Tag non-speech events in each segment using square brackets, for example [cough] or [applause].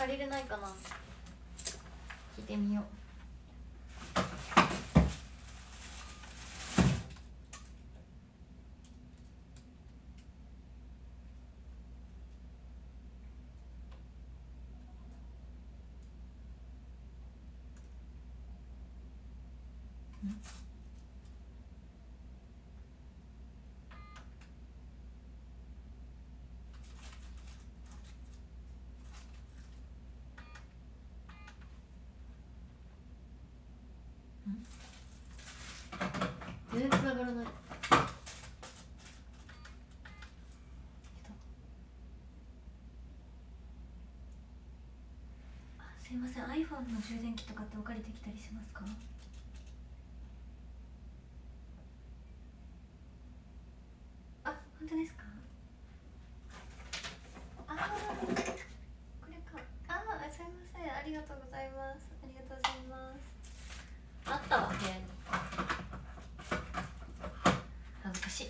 借りれないかな。聞いてみよう。すいません。iPhone の充電器とかってお借りできたりしますかあ本当ですかあーこれかあーすいませんありがとうございますありがとうございますあったわ部屋に恥ずかしい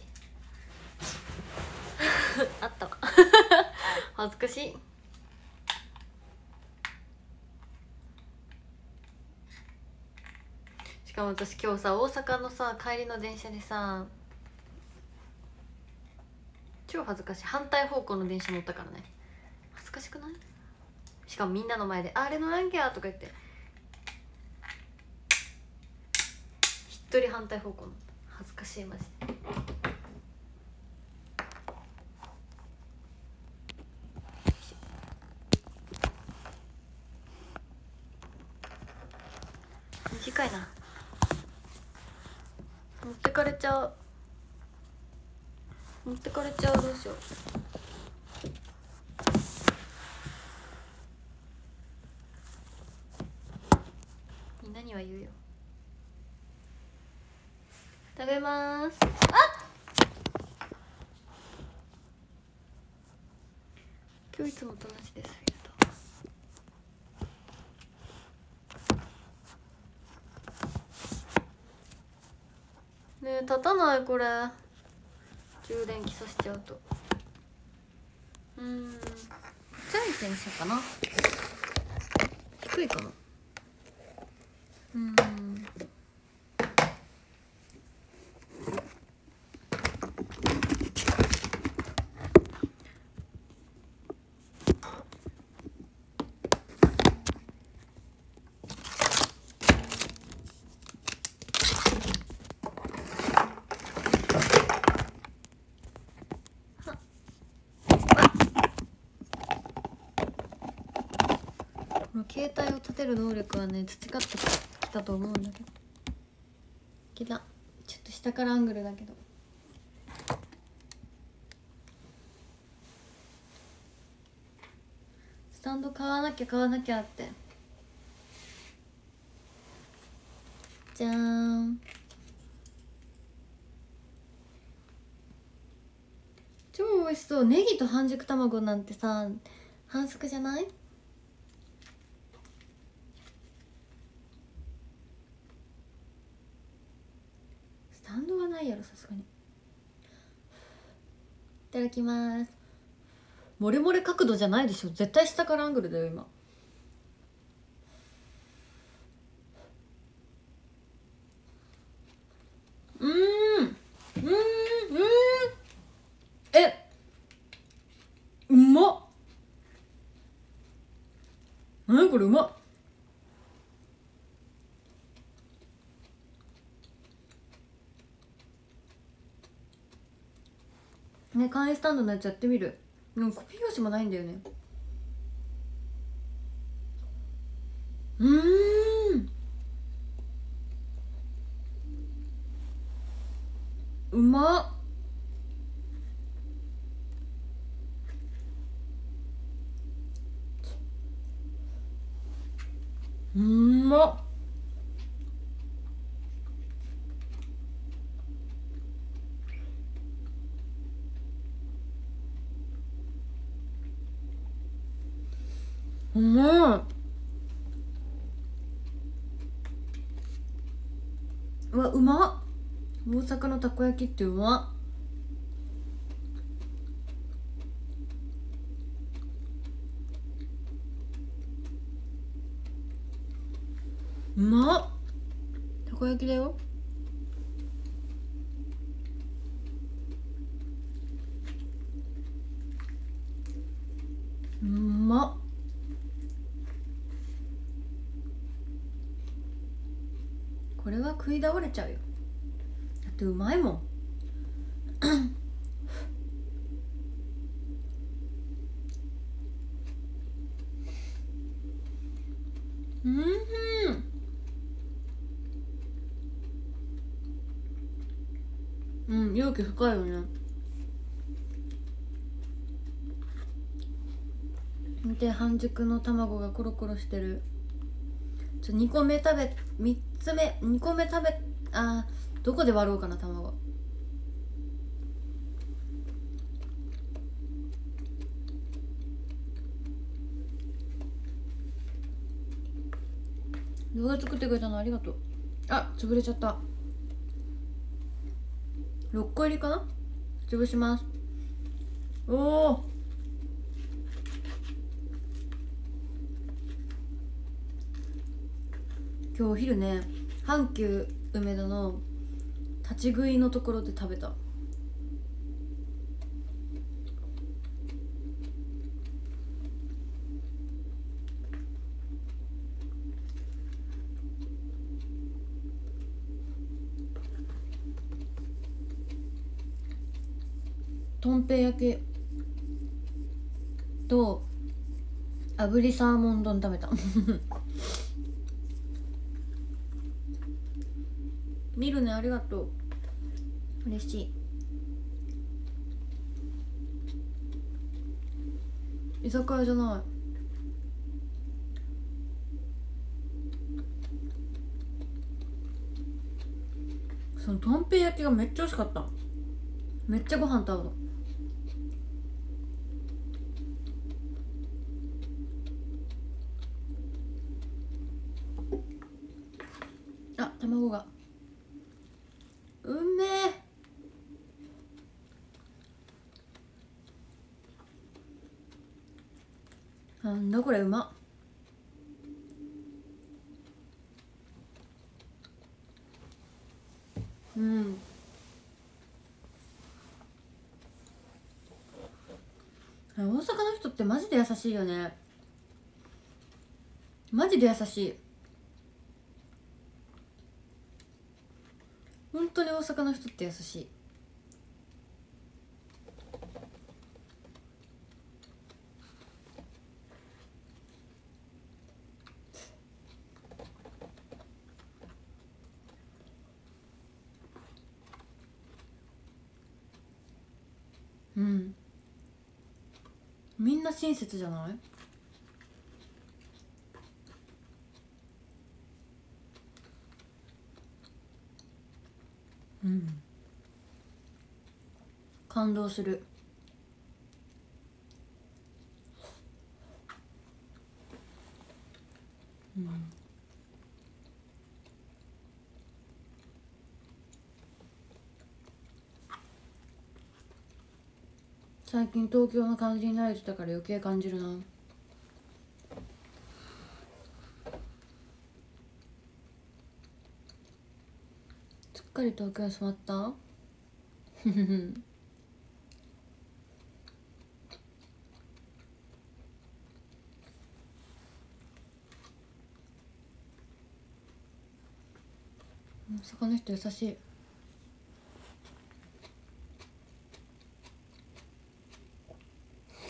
あったわ恥ずかしいしかも私今日さ大阪のさ帰りの電車でさ超恥ずかしい反対方向の電車乗ったからね。恥ずかしくない？しかもみんなの前で「あれ乗らんきゃ」とか言って。一人反対方向の。恥ずかしいマジで短いな持ってかれちゃう持ってかれちゃうどうしようみんなには言うよ食べます。あ今日いつもと同じです。ねえ立たないこれ。充電器さしちゃうと。うーん。ちっちゃい線車かな。低いかな。うんこの携帯を立てる能力はね培ってきたと思うんだけど。きた。ちょっと下からアングルだけど。スタンド買わなきゃ買わなきゃって。じゃーん。超美味しそう。ネギと半熟卵なんてさ反則じゃないスタンドはないやろさすがにいただきます。モレモレ角度じゃないでしょ。絶対下からアングルだよ今うーんうーんうーんえうまっ何これうまっね簡易スタンドのやつやってみる。うコピー用紙もないんだよね。うーん。うまっ。うん。まっうまいうわうまっ大阪のたこ焼きってうまっうまったこ焼きだようまっこれは食い倒れちゃうよだってうまいもんうんうん容器深いよね。見て半熟の卵がコロコロしてる。ちょ2個目食べ3つ目2個目食べあどこで割ろうかな卵。動画作ってくれたのありがとう。あ潰れちゃった。6個入りかな？潰します。おお今日お昼ね阪急梅田の立ち食いのところで食べたとんぺい焼きと炙りサーモン丼食べた。[laughs] 見るねありがとう。嬉しい。居酒屋じゃない。そのとんぺい焼きがめっちゃ美味しかった。めっちゃご飯と合うのあ卵が。うめえ。なんだこれうま。っうん。大阪の人ってマジで優しいよね。マジで優しい本当に大阪の人って優しい。うん。みんな親切じゃないうん感動する。うん。最近東京の感じに慣れてたから余計感じるな。すっかり東京に染まった？[laughs] ふふふ大阪の人優しい。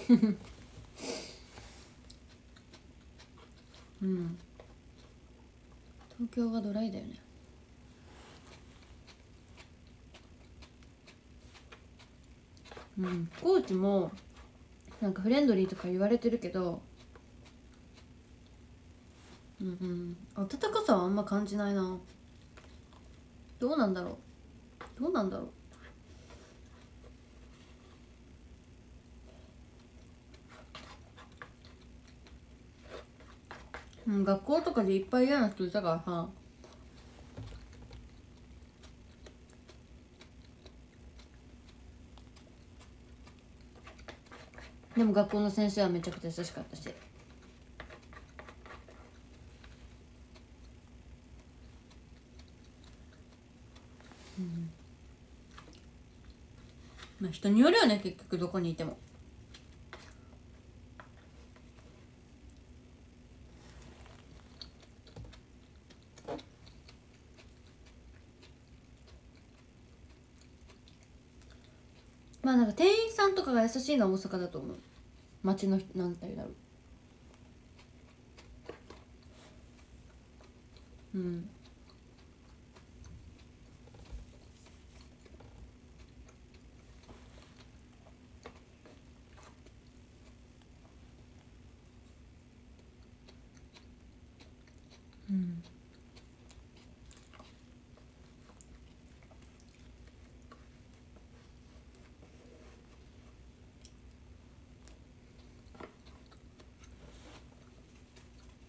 [laughs] うん。東京はドライだよね。うん。高知もなんかフレンドリーとか言われてるけどうんうん。温かさはあんま感じないな。どうなんだろう。どうなんだろう。うん、学校とかでいっぱい嫌な人いたからさ。でも学校の先生はめちゃくちゃ優しかったしうんまあ人によるよね結局どこにいても。まあなんか店員さんとかが優しいのは大阪だと思う。街の人なんて言うだろう。うん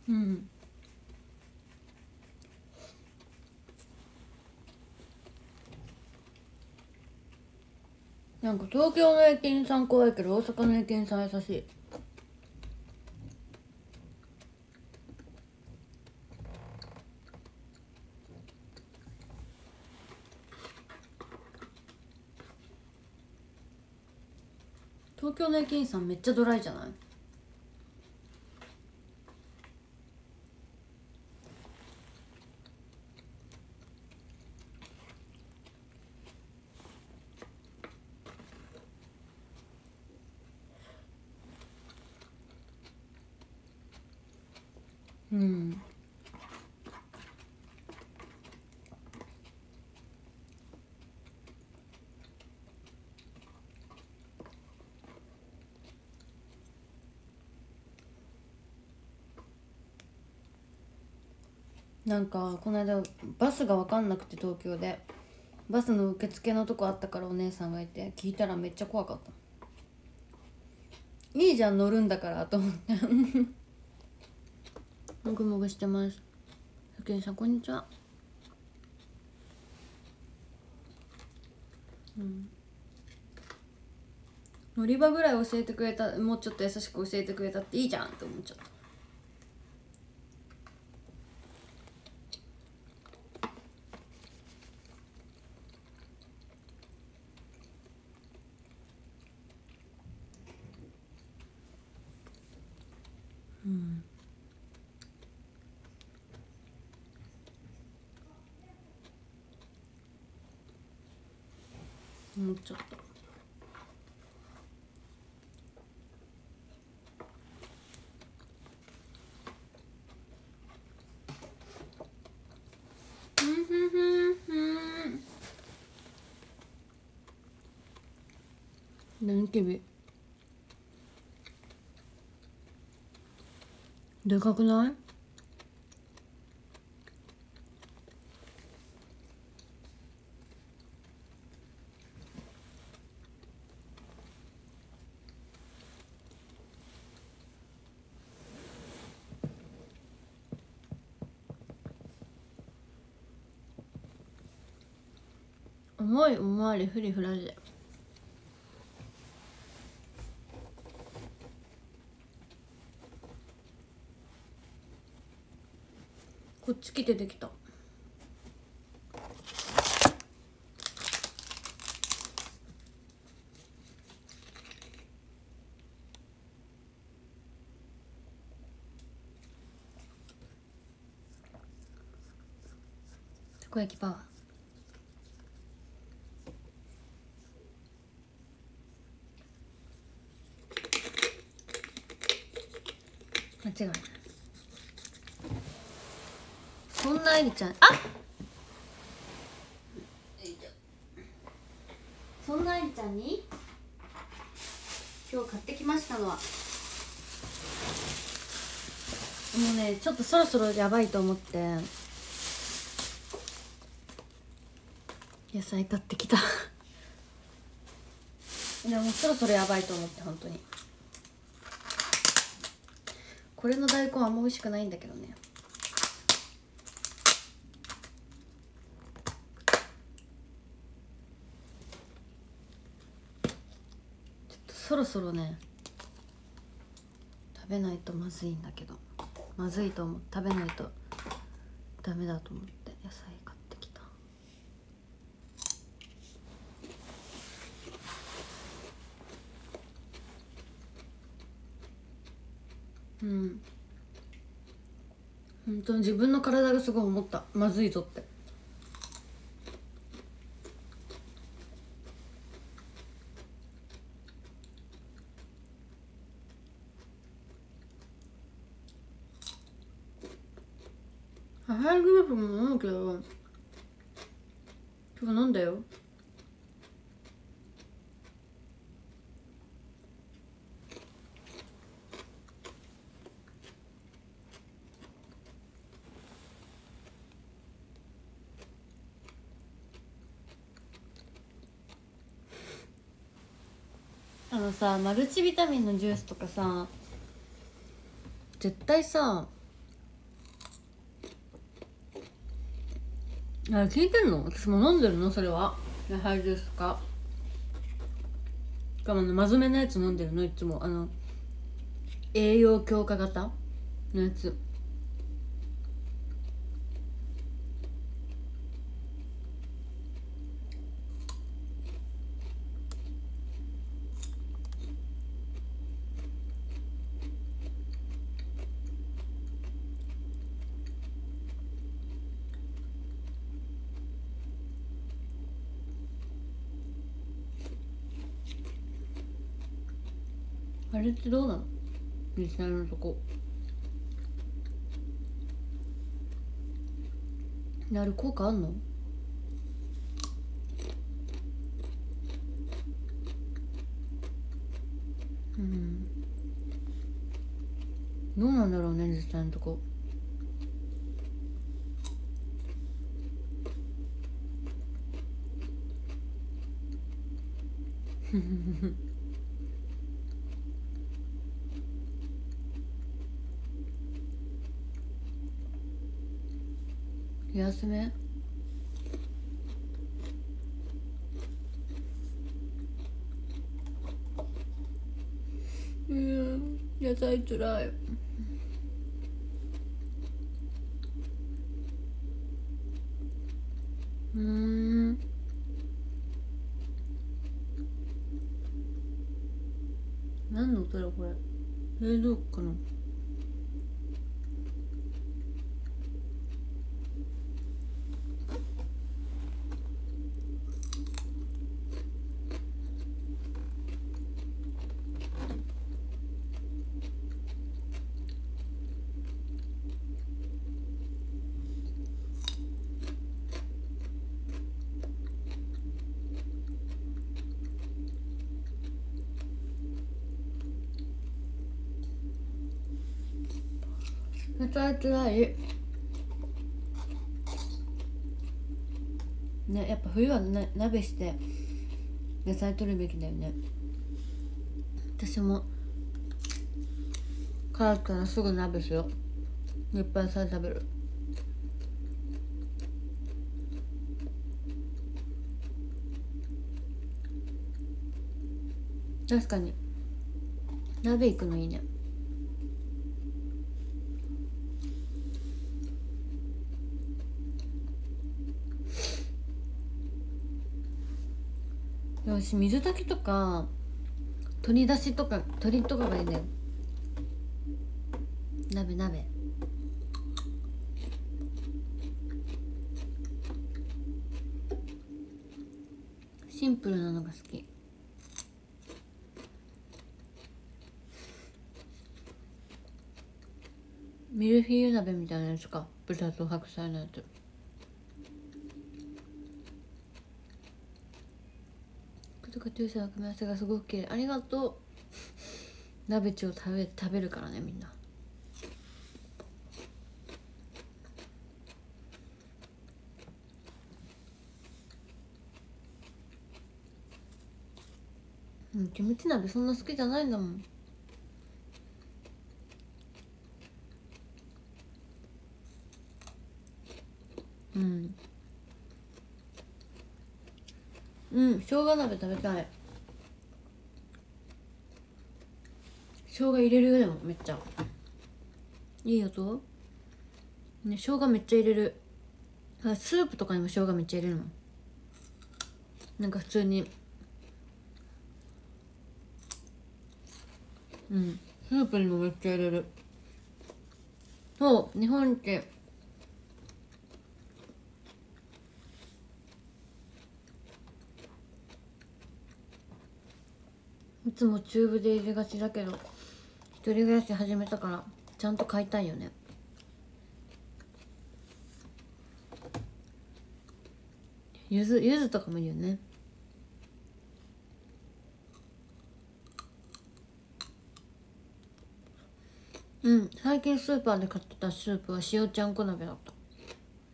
うんなんか東京の駅員さん怖いけど大阪の駅員さん優しい。東京の駅員さんめっちゃドライじゃないうんなんかこの間バスが分かんなくて東京で。バスの受付のとこあったからお姉さんがいて聞いたらめっちゃ怖かった。いいじゃん乗るんだからと思って。[laughs] もぐもぐしてます。福井さんこんにちは。うん。乗り場ぐらい教えてくれたもうちょっと優しく教えてくれたっていいじゃんって思っちゃったうん思っちゃったうんふんふんふん何キビでかくない？重い重わりフリフラジこっち来てできた。たこ焼きパワー間違いない。そんな愛理ちゃんあそんな愛理ちゃんに今日買ってきましたのは。もうねちょっとそろそろやばいと思って。野菜買ってきた。いやもうそろそろやばいと思って本当に。これの大根あんま美味しくないんだけどね。ちょっとそろそろね食べないとまずいんだけど。まずいと思う。食べないとダメだと思って野菜がってきたうん。本当に自分の体がすごい思った。まずいぞって母グループも飲むけど今日飲んだよあのさマルチビタミンのジュースとかさ絶対さあれ聞いてんの？私も飲んでるの？それは。野菜ジュースか。しかもね真面目なやつ飲んでるの？いつも。あの栄養強化型のやつあれってどうなの？実際のとこ。あれ効果あんの？うん。どうなんだろうね実際のとこ。ふふふふ休め。うん野菜つらいうん何の音だこれ冷蔵庫かな野菜つらい。ねやっぱ冬はな鍋して野菜取るべきだよね。私も帰ったらすぐ鍋しよう。いっぱい野菜食べる。確かに。鍋行くのいいね。よし水炊きとか鶏だしとか鶏とかがいいね鍋鍋。シンプルなのが好き。ミルフィーユ鍋みたいなやつか。豚と白菜のやつとかトゥーサーの組み合わせがすごく綺麗。ありがとう。鍋ちを食べ食べるからねみんな。うんキムチ鍋そんな好きじゃないんだもん。うん生姜鍋食べたい。生姜入れるよでもめっちゃ。いい音？ね生姜めっちゃ入れる。あスープとかにも生姜めっちゃ入れるもんなんか普通に。うん。スープにもめっちゃ入れる。そう日本一いつもチューブで入れがちだけど一人暮らし始めたからちゃんと買いたいよね。ゆずゆずとかもいいよね。うん最近スーパーで買ってたスープは塩ちゃんこ鍋だった。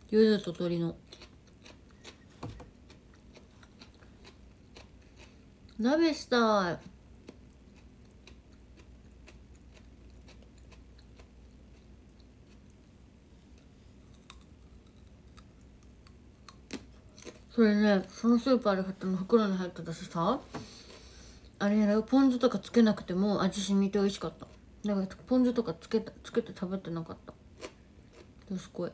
ゆずと鶏の。鍋したい。それねそのスーパーで買ったの袋に入ってたしさあれやろ？ポン酢とかつけなくても味染みて美味しかった。だからポン酢とかつけたつけて食べてなかった。すごい。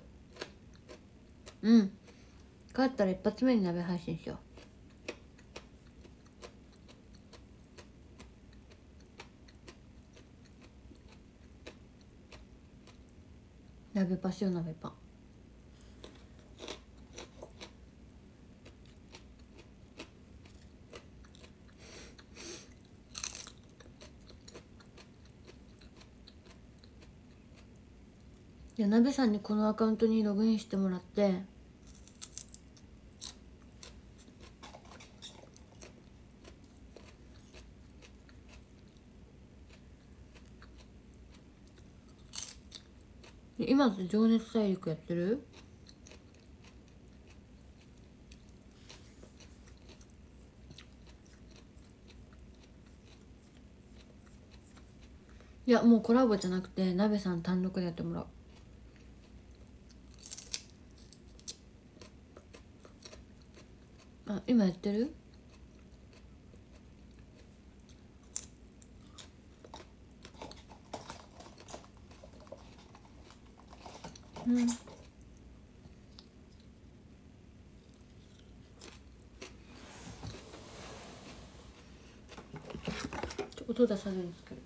うん。帰ったら一発目に鍋配信しよう。鍋パ塩鍋パン。ンじゃあ鍋さんにこのアカウントにログインしてもらって今って情熱大陸やってる？いやもうコラボじゃなくて鍋さん単独でやってもらうあ今やってる？うん。音出さないんですけど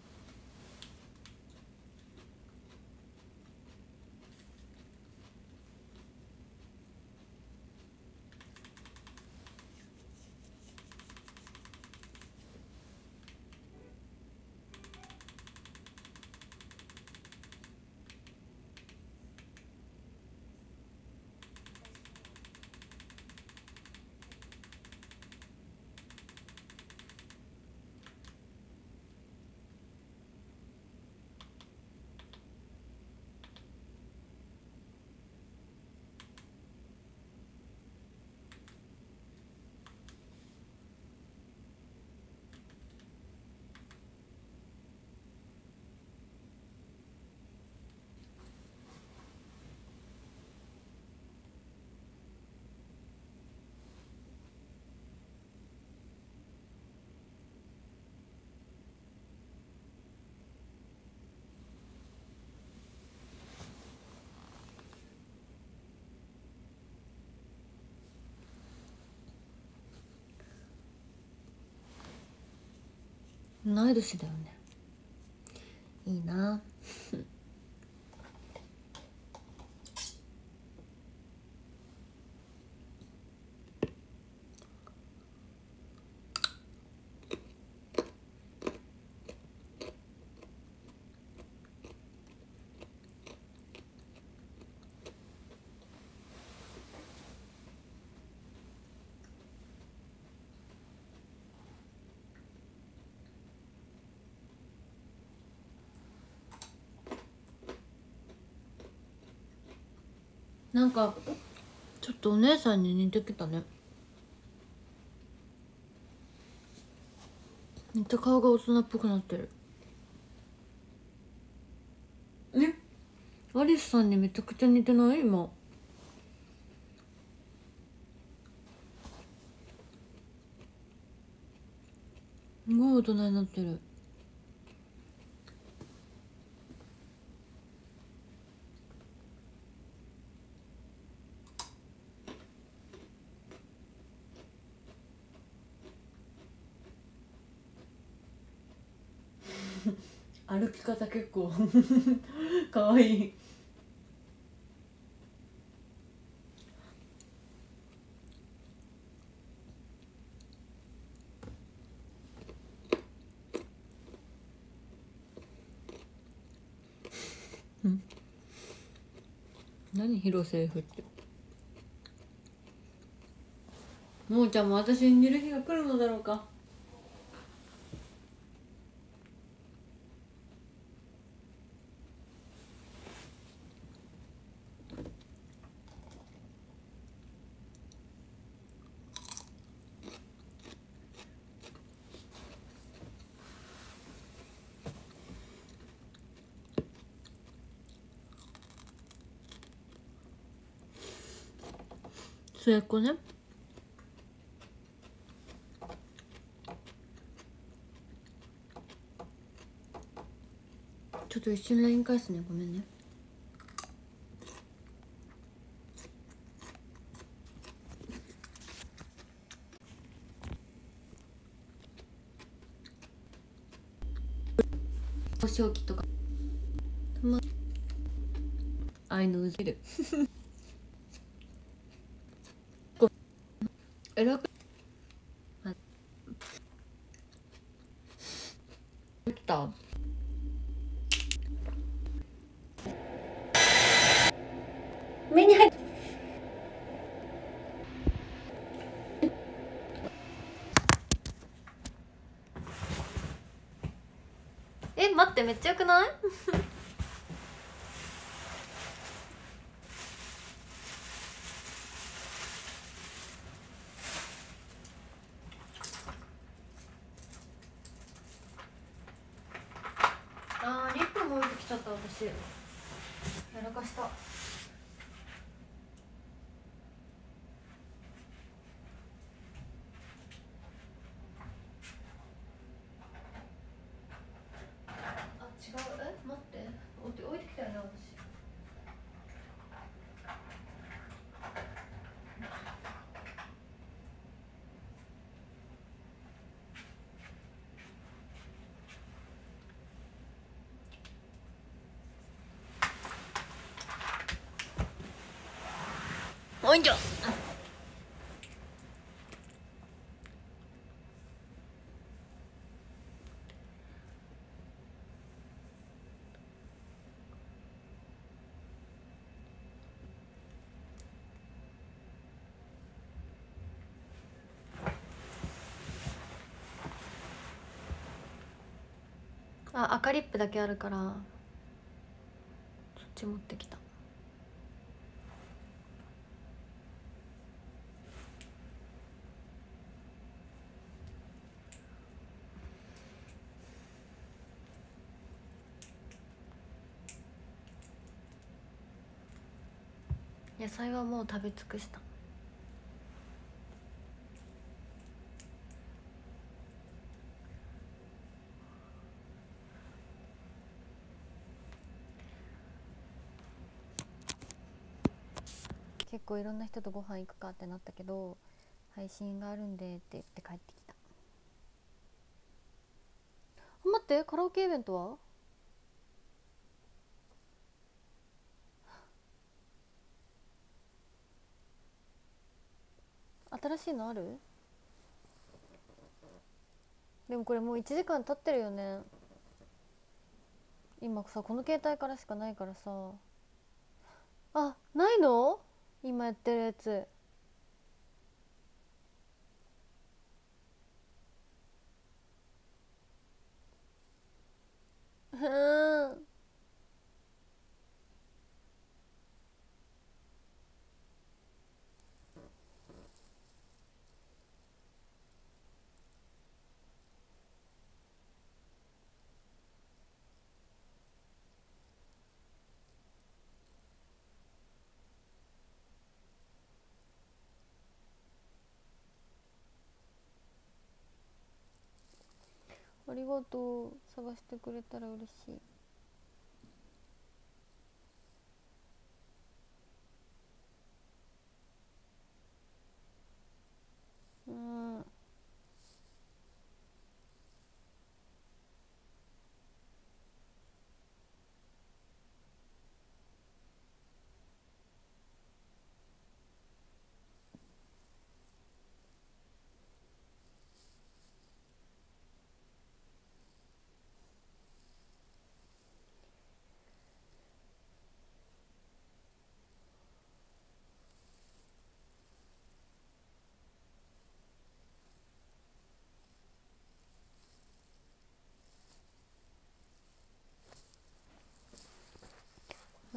同い年だよね。いいな。なんかちょっとお姉さんに似てきたね。めっちゃ顔が大人っぽくなってる。え？アリスさんにめちゃくちゃ似てない？今。すごい大人になってるき方結構 [laughs] かわい。い何広瀬フって？もーちゃんも私に似る日が来るのだろうか。末っ子ね。ちょっと一瞬 LINE 返すね。ごめんね。幼少期とか。愛のうずるえらくあった目に入っえ待ってめっちゃよくない [laughs] あーリップも置いてしやらかしたあ違うえ待って置いて置いてきたよね私おいんじゃあ赤リップだけあるからそっち持ってきた野菜はもう食べ尽くした。結構いろんな人とご飯行くかってなったけど配信があるんでって言って帰ってきた。待ってカラオケイベントは？しいのある？でもこれもう1時間経ってるよね。今さこの携帯からしかないからさ。あないの？今やってるやつ。ふーん。りがとう。探してくれたら嬉しい。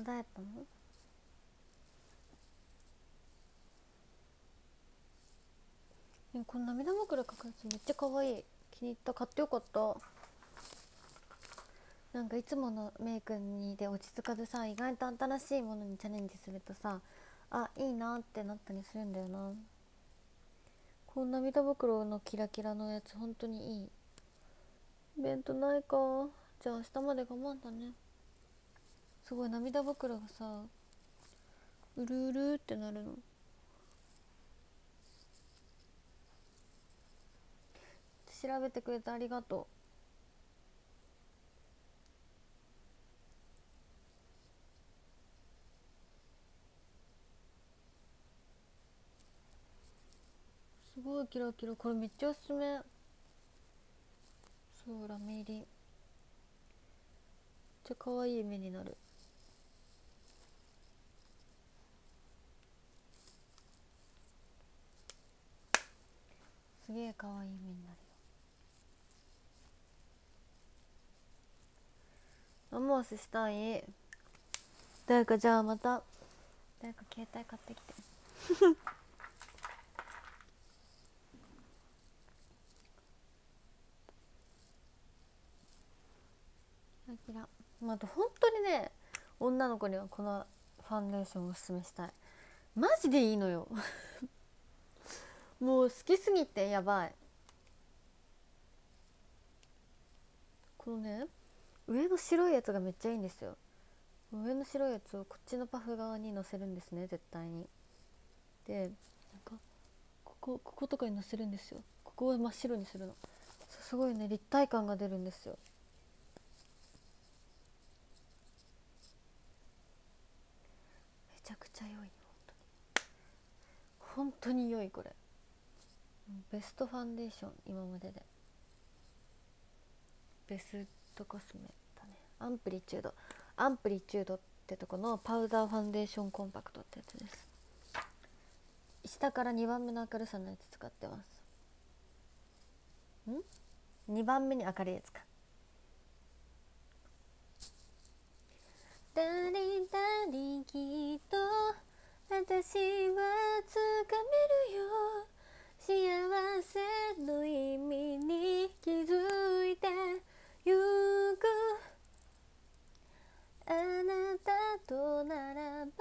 まだやったのでもこの涙枕かくやつめっちゃ可愛い。気に入った。買ってよかった。なんかいつものメイクにで落ち着かずさ意外と新しいものにチャレンジするとさあいいなってなったりするんだよな。この涙袋のキラキラのやつ本当にいい。イベントないか？じゃあ明日まで我慢だね。すごい涙袋がさうるうるってなるの。調べてくれてありがとう。すごいキラキラ。これめっちゃおすすめ。そうラメ入りめっちゃ可愛い目になる。すげえ可愛い目になるよアモースしたい。誰かじゃあまた。誰か携帯買ってきて。[laughs] あきら。まあ、あと本当にね女の子にはこのファンデーションをおすすめしたい。マジでいいのよもう好きすぎてやばい。このね上の白いやつがめっちゃいいんですよ。上の白いやつをこっちのパフ側にのせるんですね絶対に。でなんかこここことかにのせるんですよ。ここを真っ白にするの。すごいね立体感が出るんですよ。めちゃくちゃ良い本当に。本当に良いこれ。ベストファンデーション今までで。ベストコスメだね。アンプリチュード。アンプリチュードってとこのパウダーファンデーションコンパクトってやつです。下から2番目の明るさのやつ使ってます。ん？2番目に明るいやつか。誰々きっと私はつかめるよ。幸せの意味に気づいてゆくあなたとならば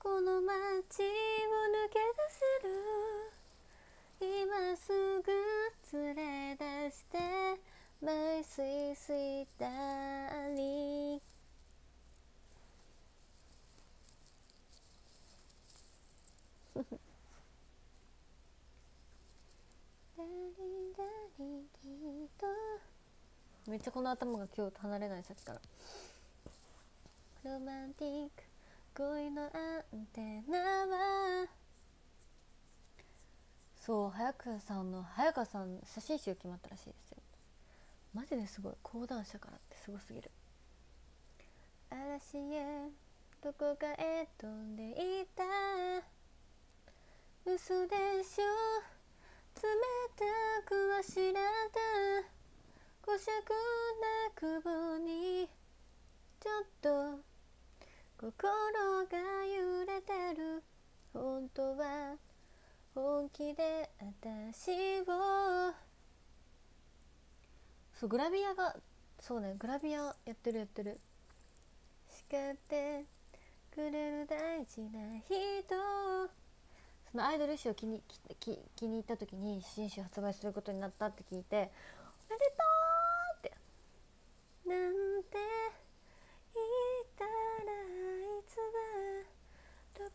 この街を抜け出せる今すぐ連れ出して My sweet sweet darling めっちゃこの頭が今日離れないさっきから。ロマンティック恋のアンテナは。そう早川さんの早川さん写真集決まったらしいですよ。マジですごい講談社からってすごすぎる。嵐へどこかへ飛んでいた。嘘でしょ。冷たくはしらたこしゃくな久保にちょっと心が揺れてる。本当は本気で私を。そうグラビアが。そうねグラビア。やってるやってる叱ってくれる大事な人。そのアイドル誌を気に気気に入った時に新種発売することになったって聞いて「おめでとう!」って「なんて言ったらあいつは得意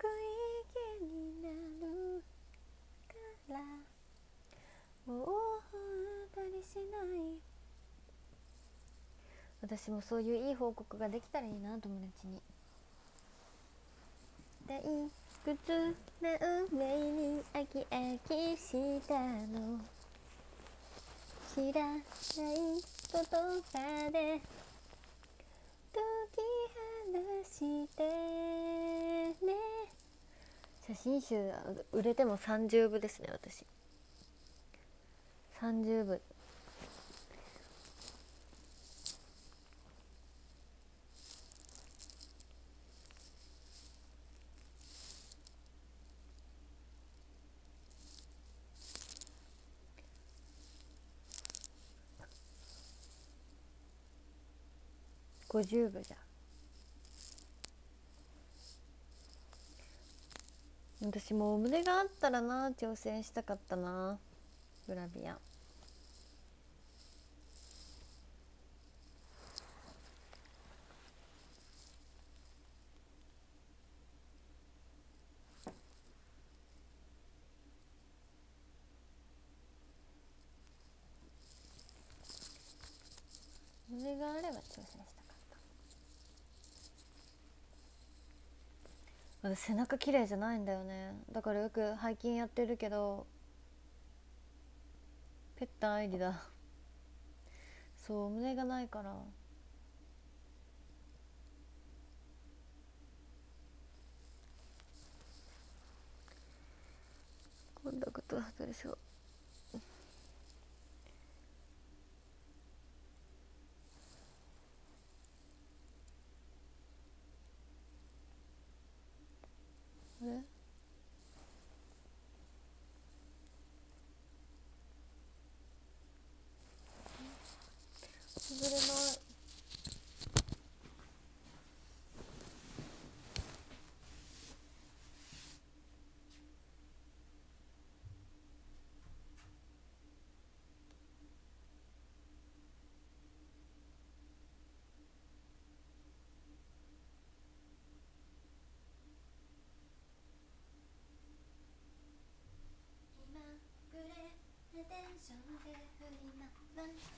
げになるからもう当たりしない」私もそういういい報告ができたらいいな友達に。退屈な運命に飽き飽きしたの？知らない言葉で解き放してね。写真集売れても30部ですね私。30部。50部じゃん私も胸があったらな挑戦したかったなグラビア。背中綺麗じゃないんだよね。だからよく背筋やってるけどぺったんイディだ。そう胸がないから。こんなこそ外れそう。ま潰れ上で振り回す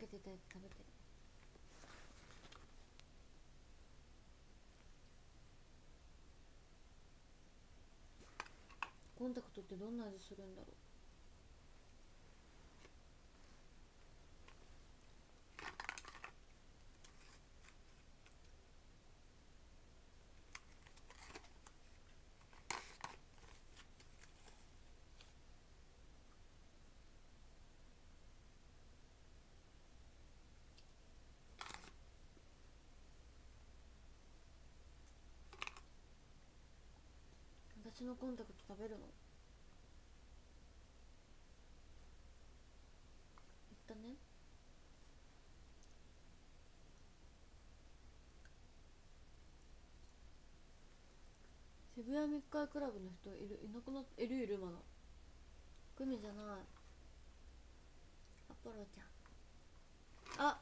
けてたやつ食べてる。コンタクトってどんな味するんだろう。ちのコンタクト食べるの？言ったね。渋谷密会クラブの人いる？いなくなっている？いるまだ。グミじゃない。アポロちゃん。あ！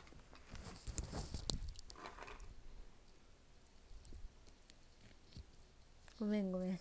ごめんごめん。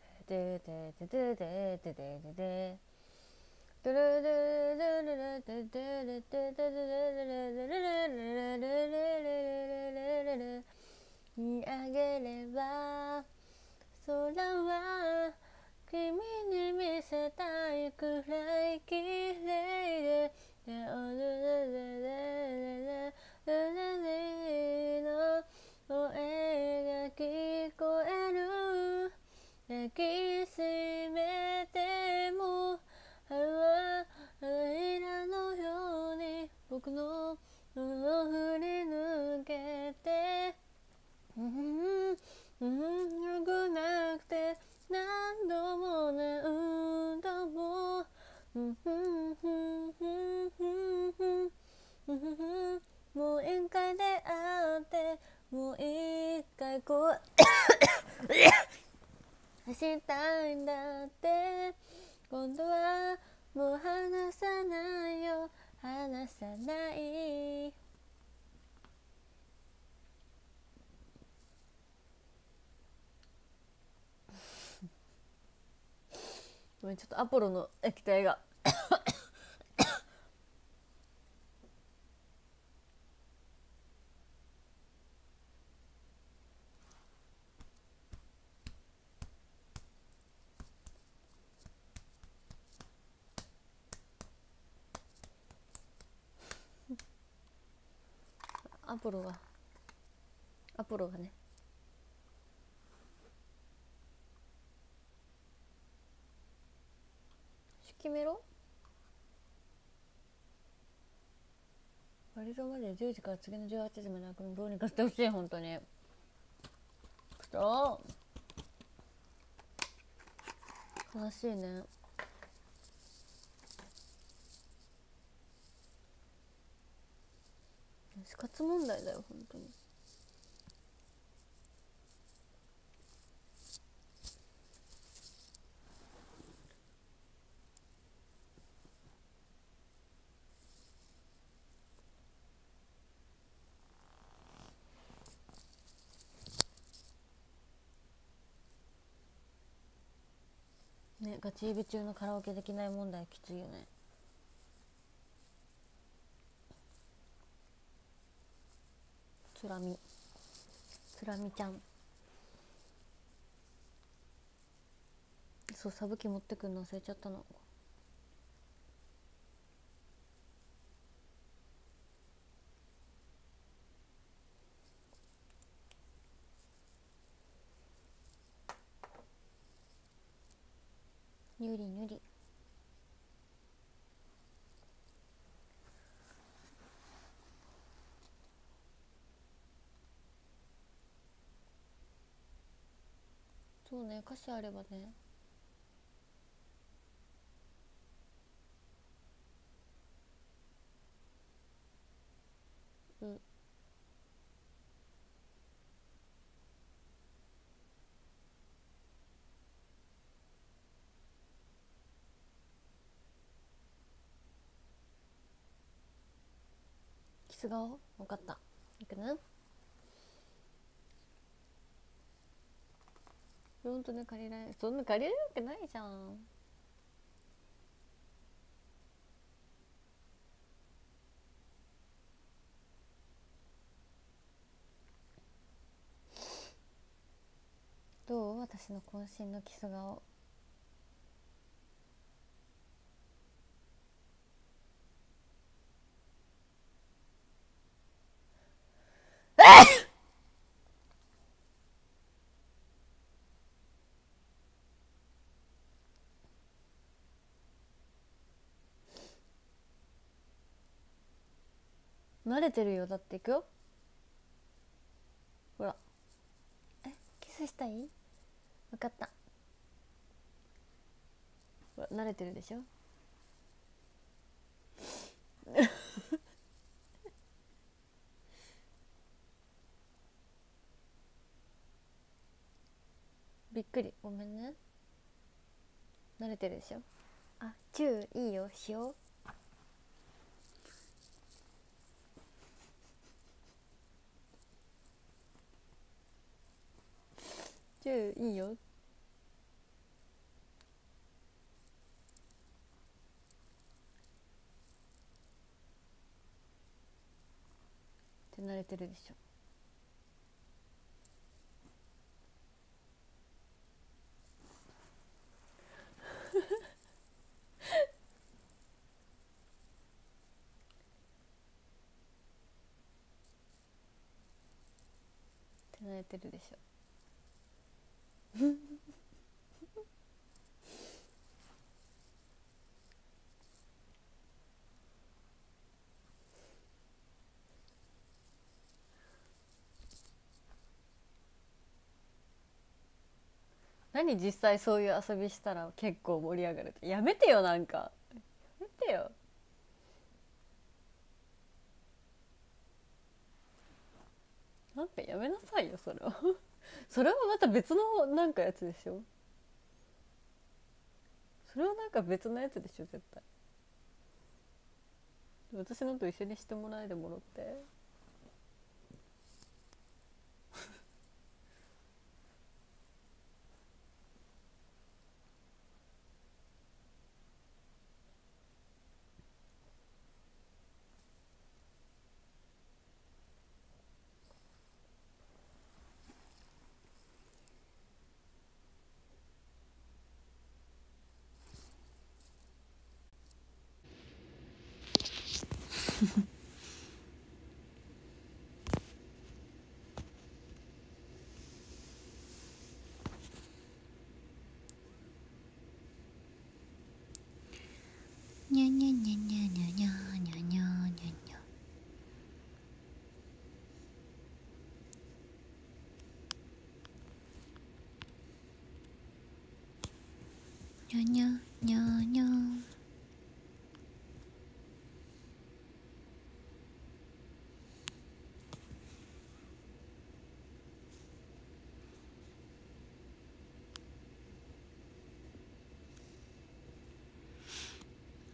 でででででででででドゥルルルルルテルレテルテレルレレルレレルレレルレ見上げれば空は僕のを振り抜けてうんうんよくなくて何度も何度も。うんうんうんうんうんうんもう一回出会ってもう一回こうしたいんだって今度はもう離さないよ離さない。[laughs] ごめんちょっとアポロの液体が。ポロが。アポロがね。決めろ割とまで10時から次の18時まで開くのどうにかしてほしい本当に。くそ悲しいね。活問題だよ本当に。ねガチ指中のカラオケできない問題きついよね。つらみ。つらみちゃん。そうサブ機持ってくんの忘れちゃったの。ぬりぬり。うね歌詞あればね。うん。キス顔？分かった。いくね本当ね借りられそんな借りれるわけないじゃんどう？私の渾身のキス顔。慣れてるよだっていくよ。ほら。えキスしたい？分かった。ほら慣れてるでしょ？[laughs] びっくり。ごめんね。慣れてるでしょ？あチューいいよ。しよう。チューいいよ。って慣れてるでしょ。[laughs] 慣れてるでしょ。[laughs] 何実際そういう遊びしたら結構盛り上がるって。やめてよなんか。やめてよ。なんかやめなさいよそれは。それはまた別のなんかやつでしょ？それはなんか別のやつでしょ？絶対。私のと一緒にしてもらいでもろって。nhớ nhớ nhớ nhớ.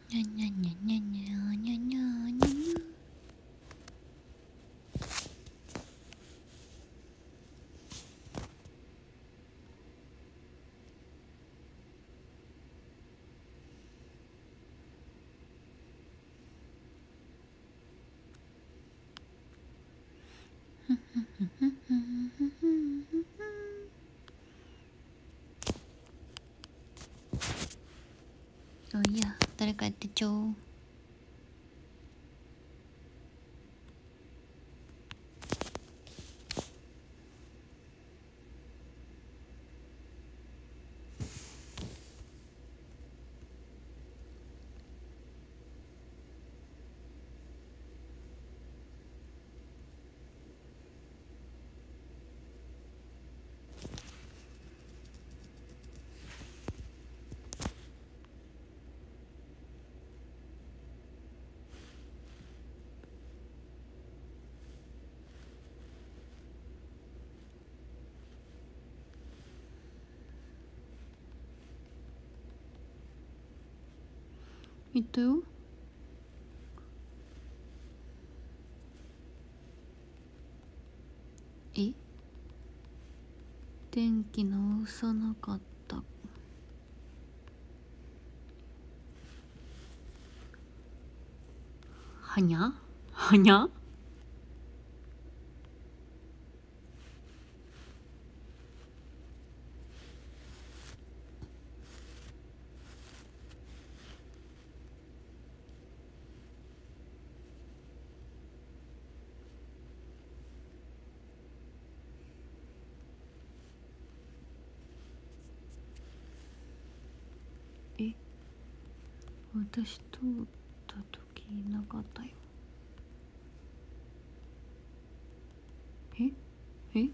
Nhớ nhớ nhớ nhớ nhớ nhớ. そういや誰かやってちょう。行ったよえ？電気直さなかった。はにゃ？はにゃ？私通った時なかったよ。え？え？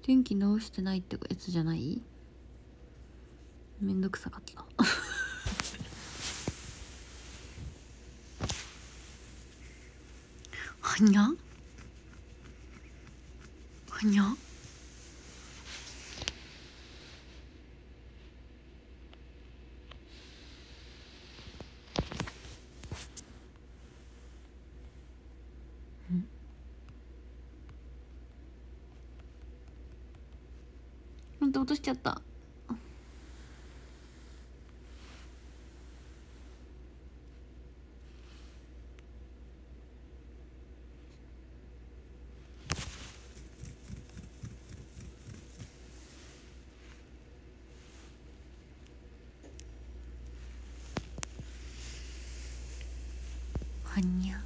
天気直してないってやつじゃない？めんどくさかった。はにゃ？はにゃ？ちゃった。はにゃ。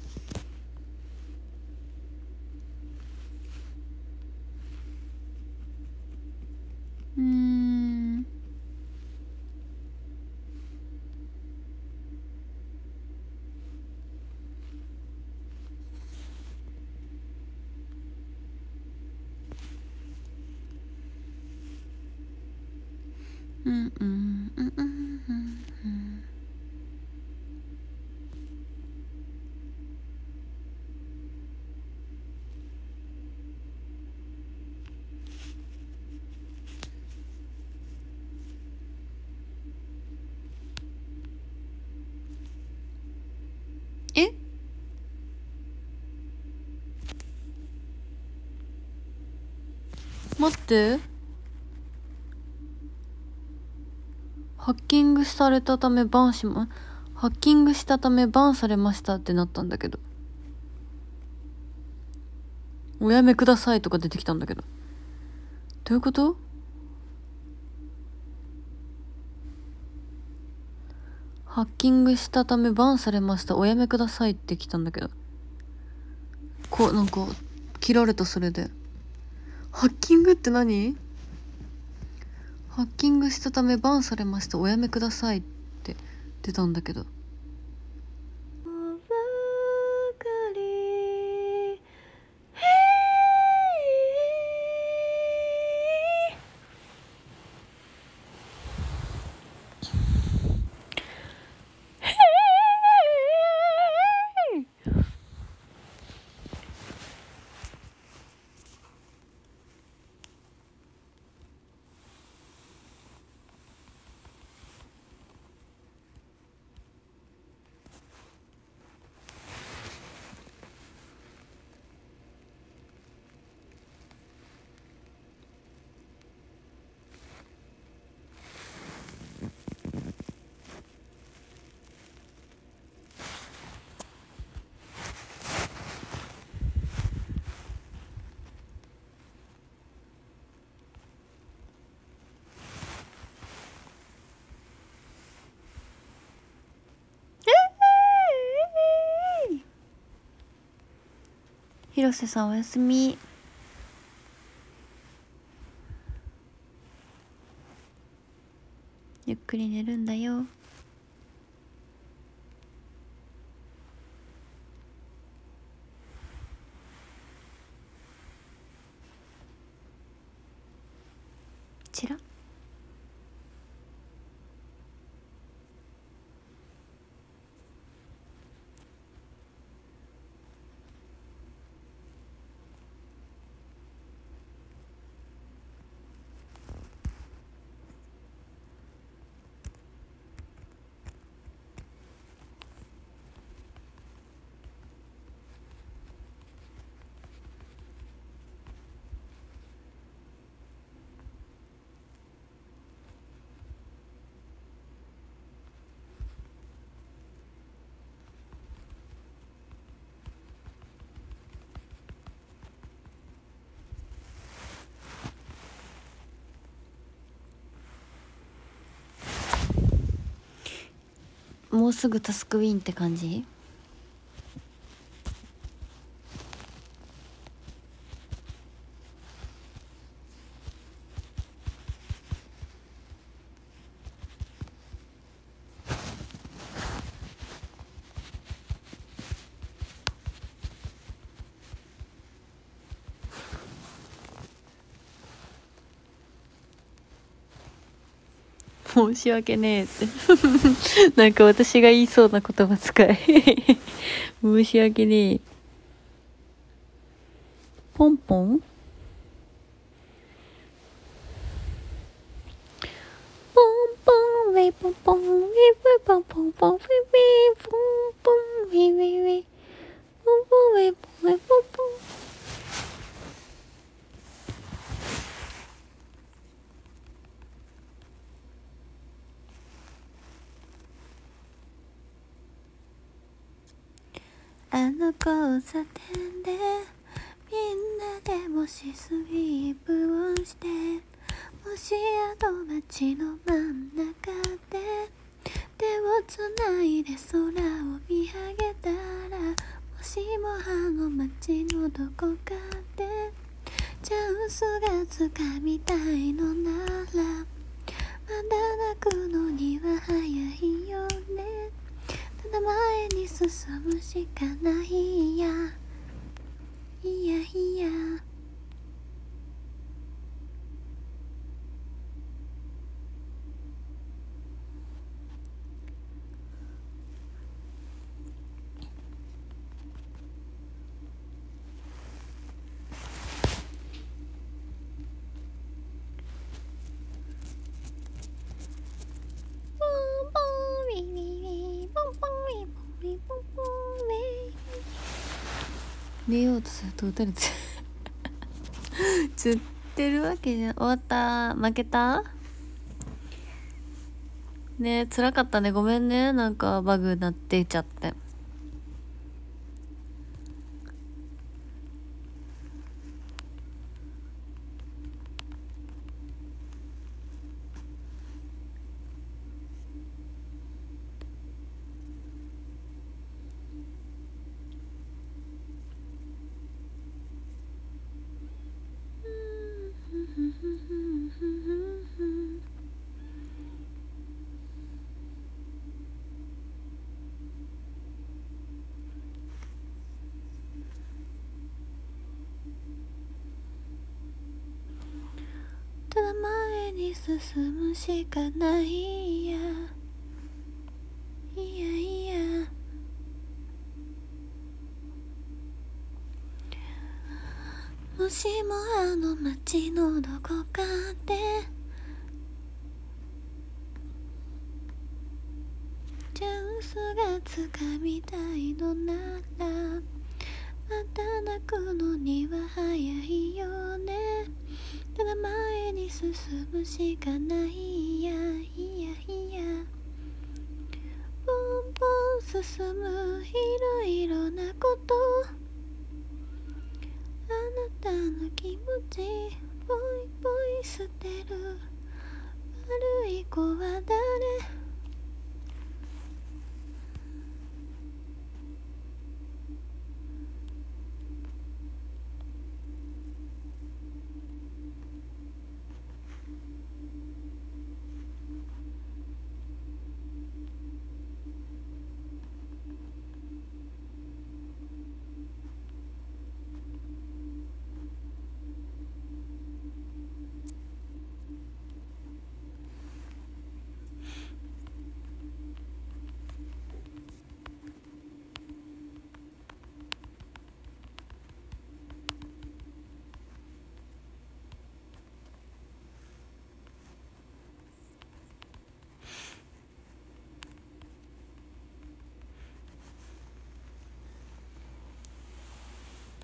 てハッキングされたためバンしまハッキングしたためバンされましたってなったんだけど。おやめくださいとか出てきたんだけど。どういうこと？ハッキングしたためバンされました。おやめくださいって来たんだけど。こうなんか切られたそれで。ハッキングって何？ハッキングしたためバンされました。おやめくださいって出たんだけど。広瀬さんおやすみ。ゆっくり寝るんだよちらもうすぐタスクウィンって感じ？申し訳ねえって。[laughs] なんか私が言いそうな言葉使い [laughs] 申し訳ねえ。ポンポンポンポンウェイポンポンウェイウェイポンポンポンウェイウェイポンポンウェイウェイウェイポンポンウェイポンウェイポンポンあの交差点でみんなでもしスイープをしてもしあの街の真ん中で手をつないで空を見上げたらもしもあの街のどこかでチャンスがつかみたいのならまだ泣くのには早いよねただ前に進むしかないやいやいやポンポンウィウィウィポンポンウィポンウィポンポンウィ寝ようとすると打たれて。[laughs] 釣ってるわけじゃ終わった？負けた？ねえ辛かったね。ごめんね。なんかバグなってちゃってただに進むしかないや。いやいや。もしもあの街のどこかで。チャンスがつかみたいのならまた泣くのには早いよね。ただ前に進むしかないや。いやいや。ポンポン進む。いろいろなこと。あなたの気持ちぽいぽい捨てる悪い子は誰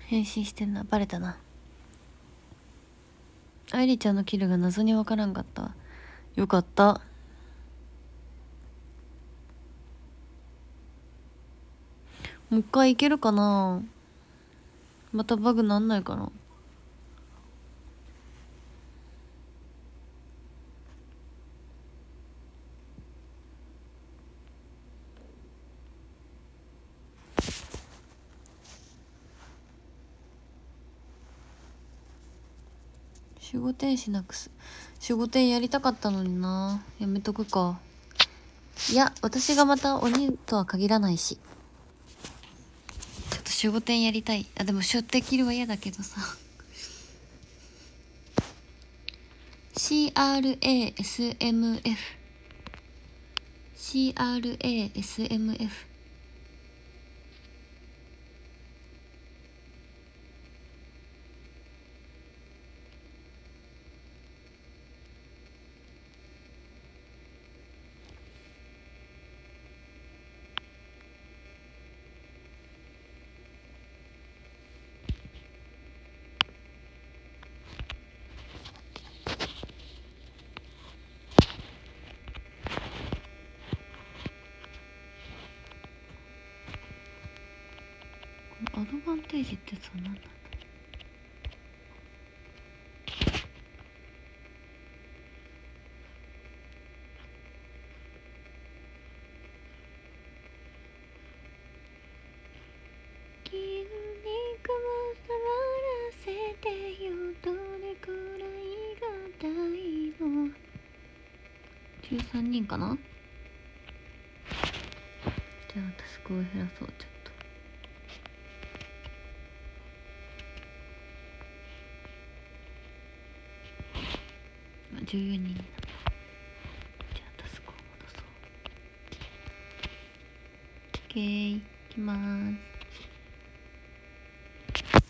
変身してんな。バレたな。愛梨ちゃんのキルが謎に分からんかった。よかった。もう一回いけるかな。またバグなんないかな守護天使なくす守護天やりたかったのになやめとくかいや私がまた鬼とは限らないしちょっと守護天やりたいあでも出手切るは嫌だけどさ C. R. A. S. M. F.。C. R. A. S. M. F. ってそんなんだらら13人かな？じゃあ私声減らそう。14人になったじゃあタスクを戻そう。OK いきます。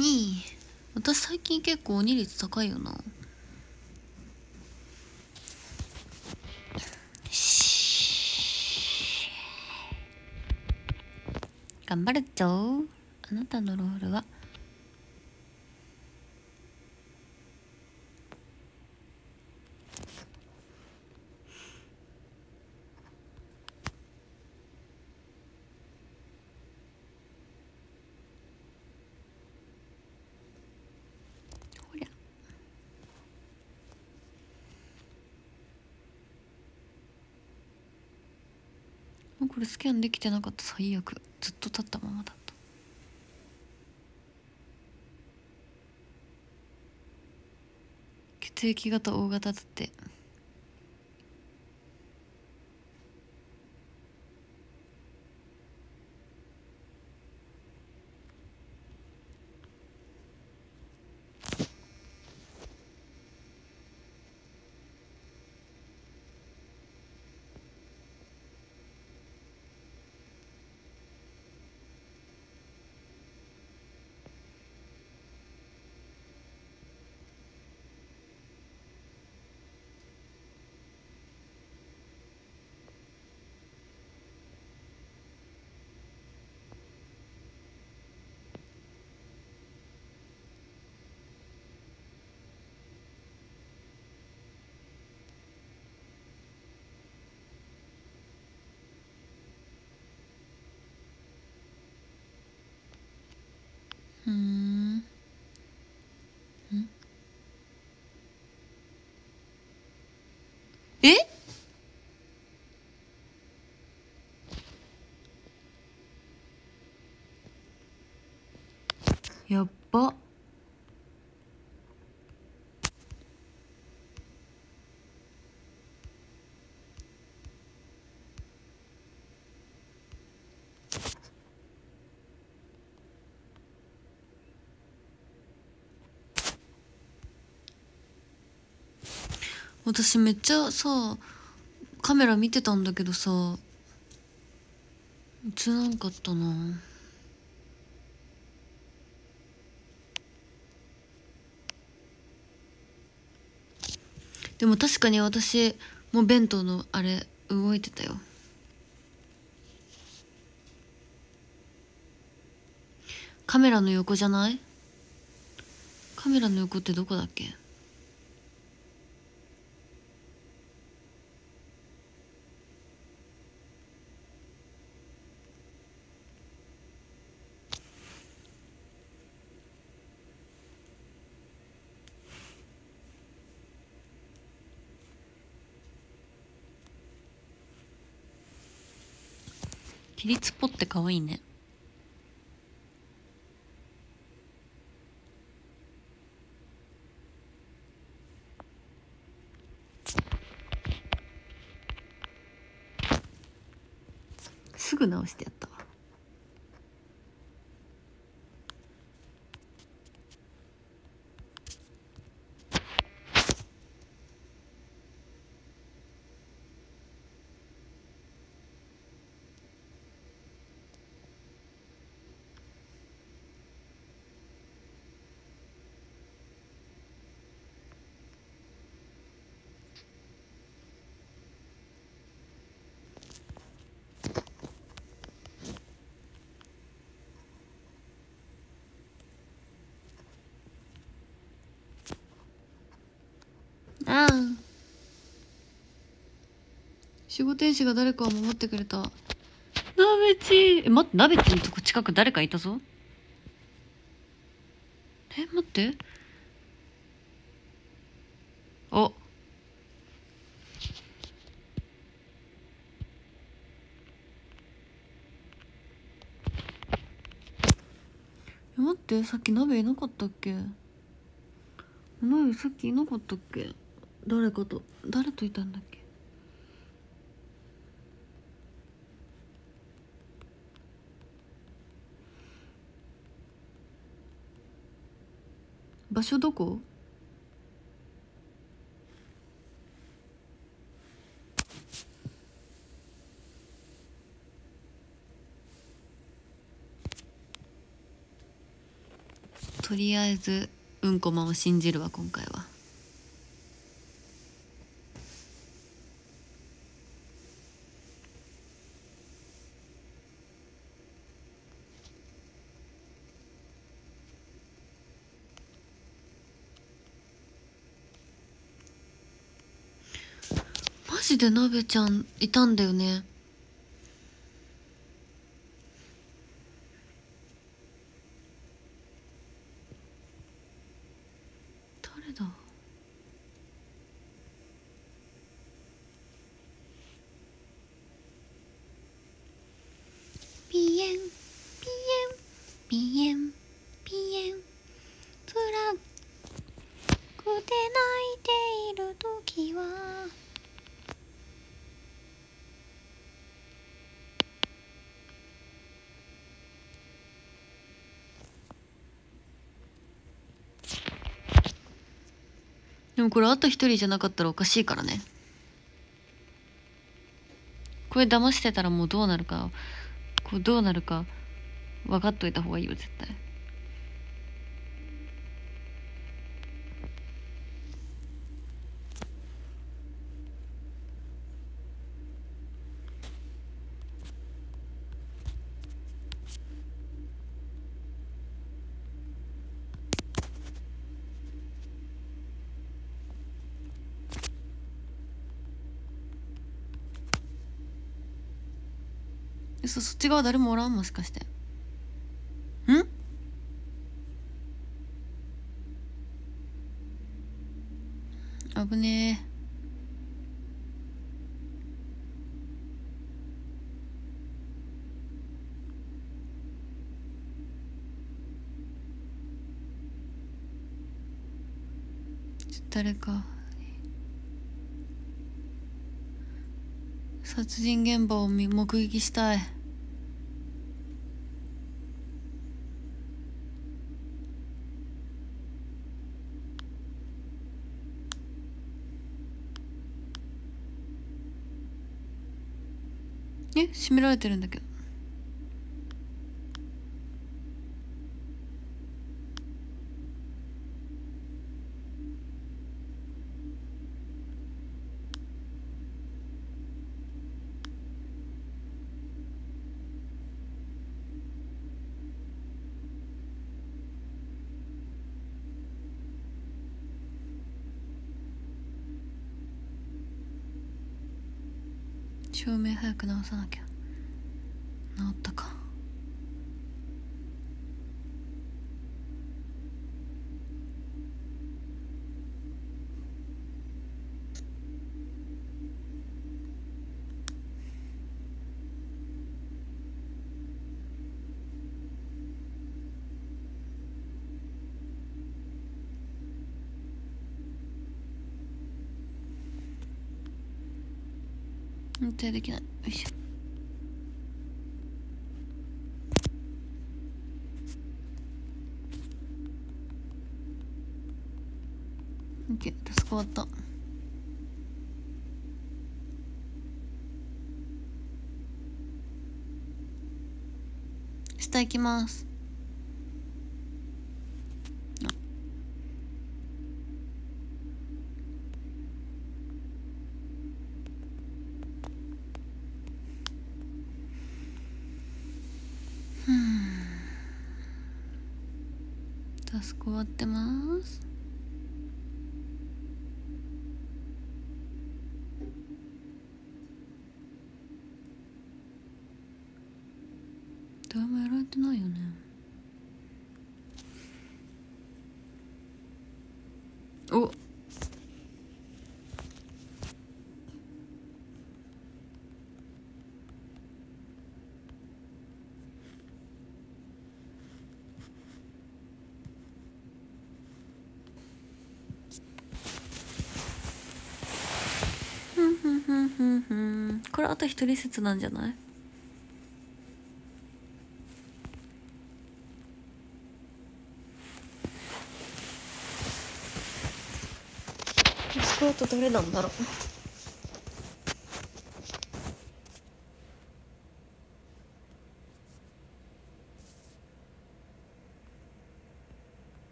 2位私最近結構鬼率高いよな。頑張るっちょあなたのロールはほりゃあこれスキャンできてなかった最悪。ずっと立ったままだった。血液型 O 型だって。え？やっば。私めっちゃさカメラ見てたんだけどさ映らんかったな。でも確かに私もう弁当のあれ動いてたよ。カメラの横じゃない？カメラの横ってどこだっけ？起立ポって可愛いね。すぐ直してやったわああ守護天使が誰かを守ってくれた。ナベチえ待ってナベチのとこ近く誰かいたぞ。え待って。あ。え待ってさっき鍋いなかったっけ？何さっきいなかったっけ？誰かと誰といたんだっけ？場所どこ？とりあえずうんこマンを信じるわ今回はマジでなべちゃんいたんだよね誰だピエンピエンピエンピエンつらくて泣いている時はでもこれあと一人じゃなかったらおかしいからね。これ騙してたらもうどうなるかこうどうなるか分かっといた方がいいよ絶対。嘘そっち側誰もおらん？もしかして。ん？危ねえ。誰か。殺人現場を目撃したい。え閉められてるんだけど。照明早く直さなきゃ直ったか運転できない。よいしょ。オッケータスク終わった。下行きます。誰もやられてないよね。お。ふんふんふんふんふん。これあと一人説なんじゃない？スクワットどれなんだろう。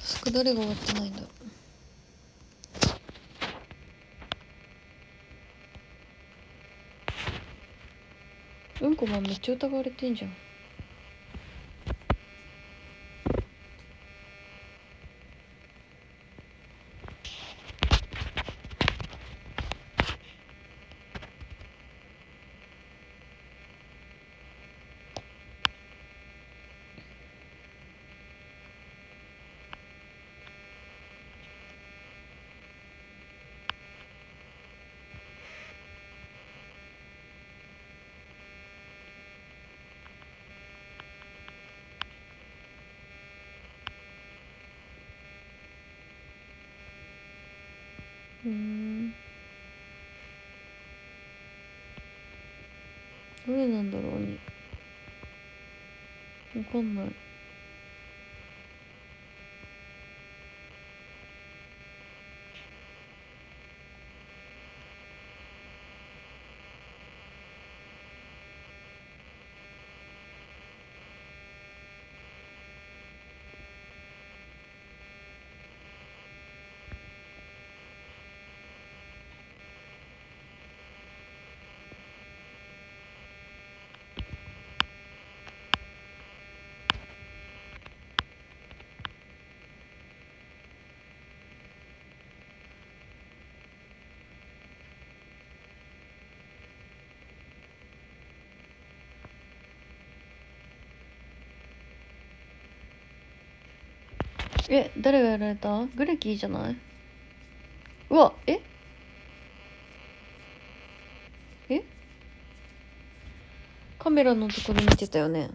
スクどれが終わってないんコマンめっちゃ疑われてんじゃんどれなんだろうにわかんない。え誰がやられた？グレキーじゃない？うわえ？え？カメラのところ見てたよね。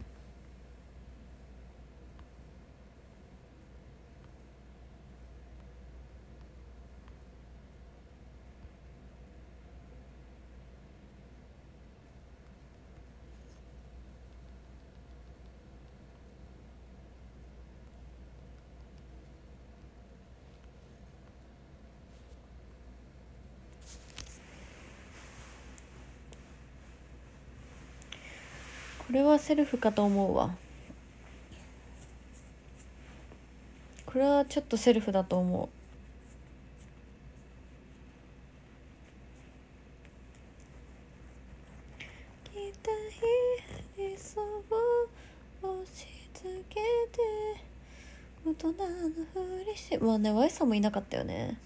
これはセルフかと思うわ。これはちょっとセルフだと思う。けて大人のふりしまあね Y さんもいなかったよね。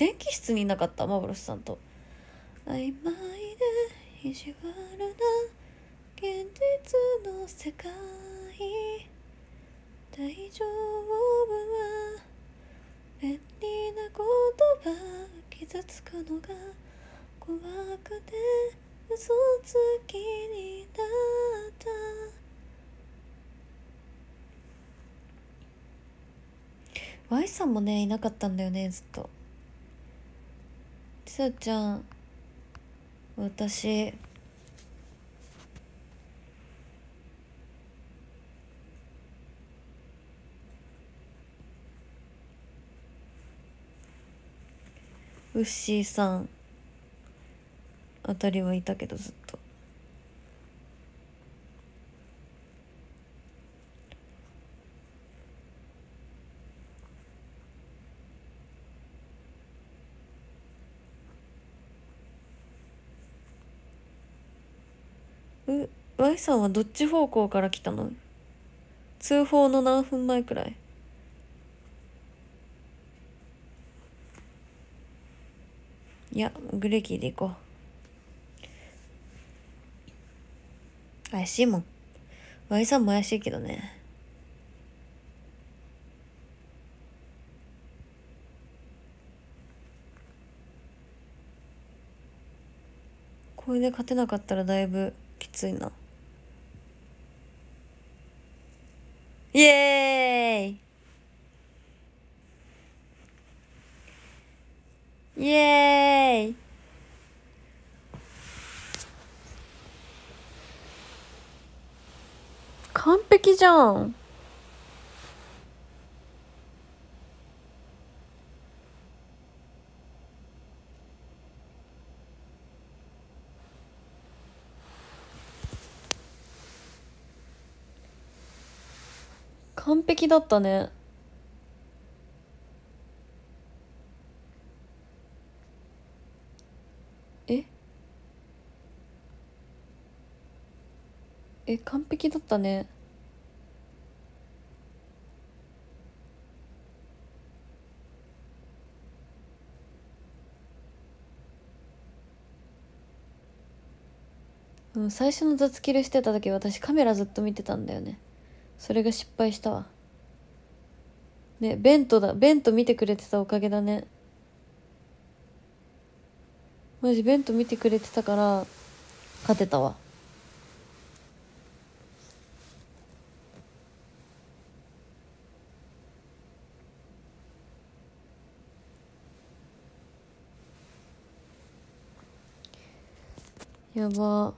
電気室にいなかった幻さんと。曖昧で意地悪な現実の世界。大丈夫は便利な言葉傷つくのが怖くて嘘つきになった。Y さんもねいなかったんだよねずっと。すーちゃん私。ウッシーさんあたりはいたけどずっと。岩さんはどっち方向から来たの？通報の何分前くらい？いやグレキーで行こう。怪しいもん。Y さんも怪しいけどね。これで勝てなかったらだいぶきついな。イエーイイエーイ完璧じゃん。完璧だったね。え？え完璧だったね。うん最初の雑切りしてた時私カメラずっと見てたんだよね。それが失敗したわ。ねベントだベント見てくれてたおかげだね。マジベント見てくれてたから勝てたわ。やば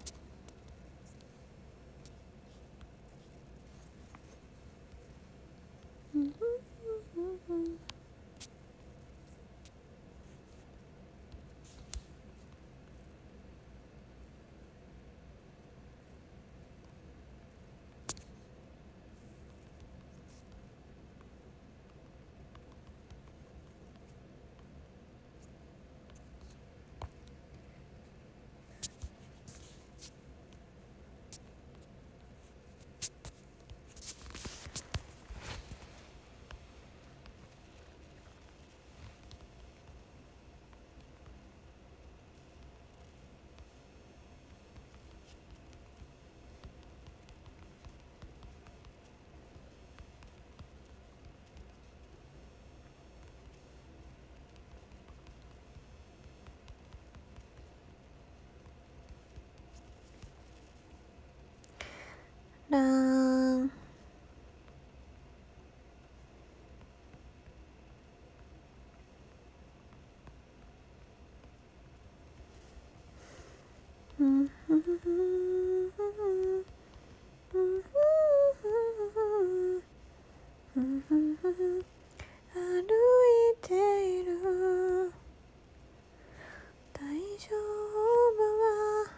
らーんうん歩歩いている。大丈夫は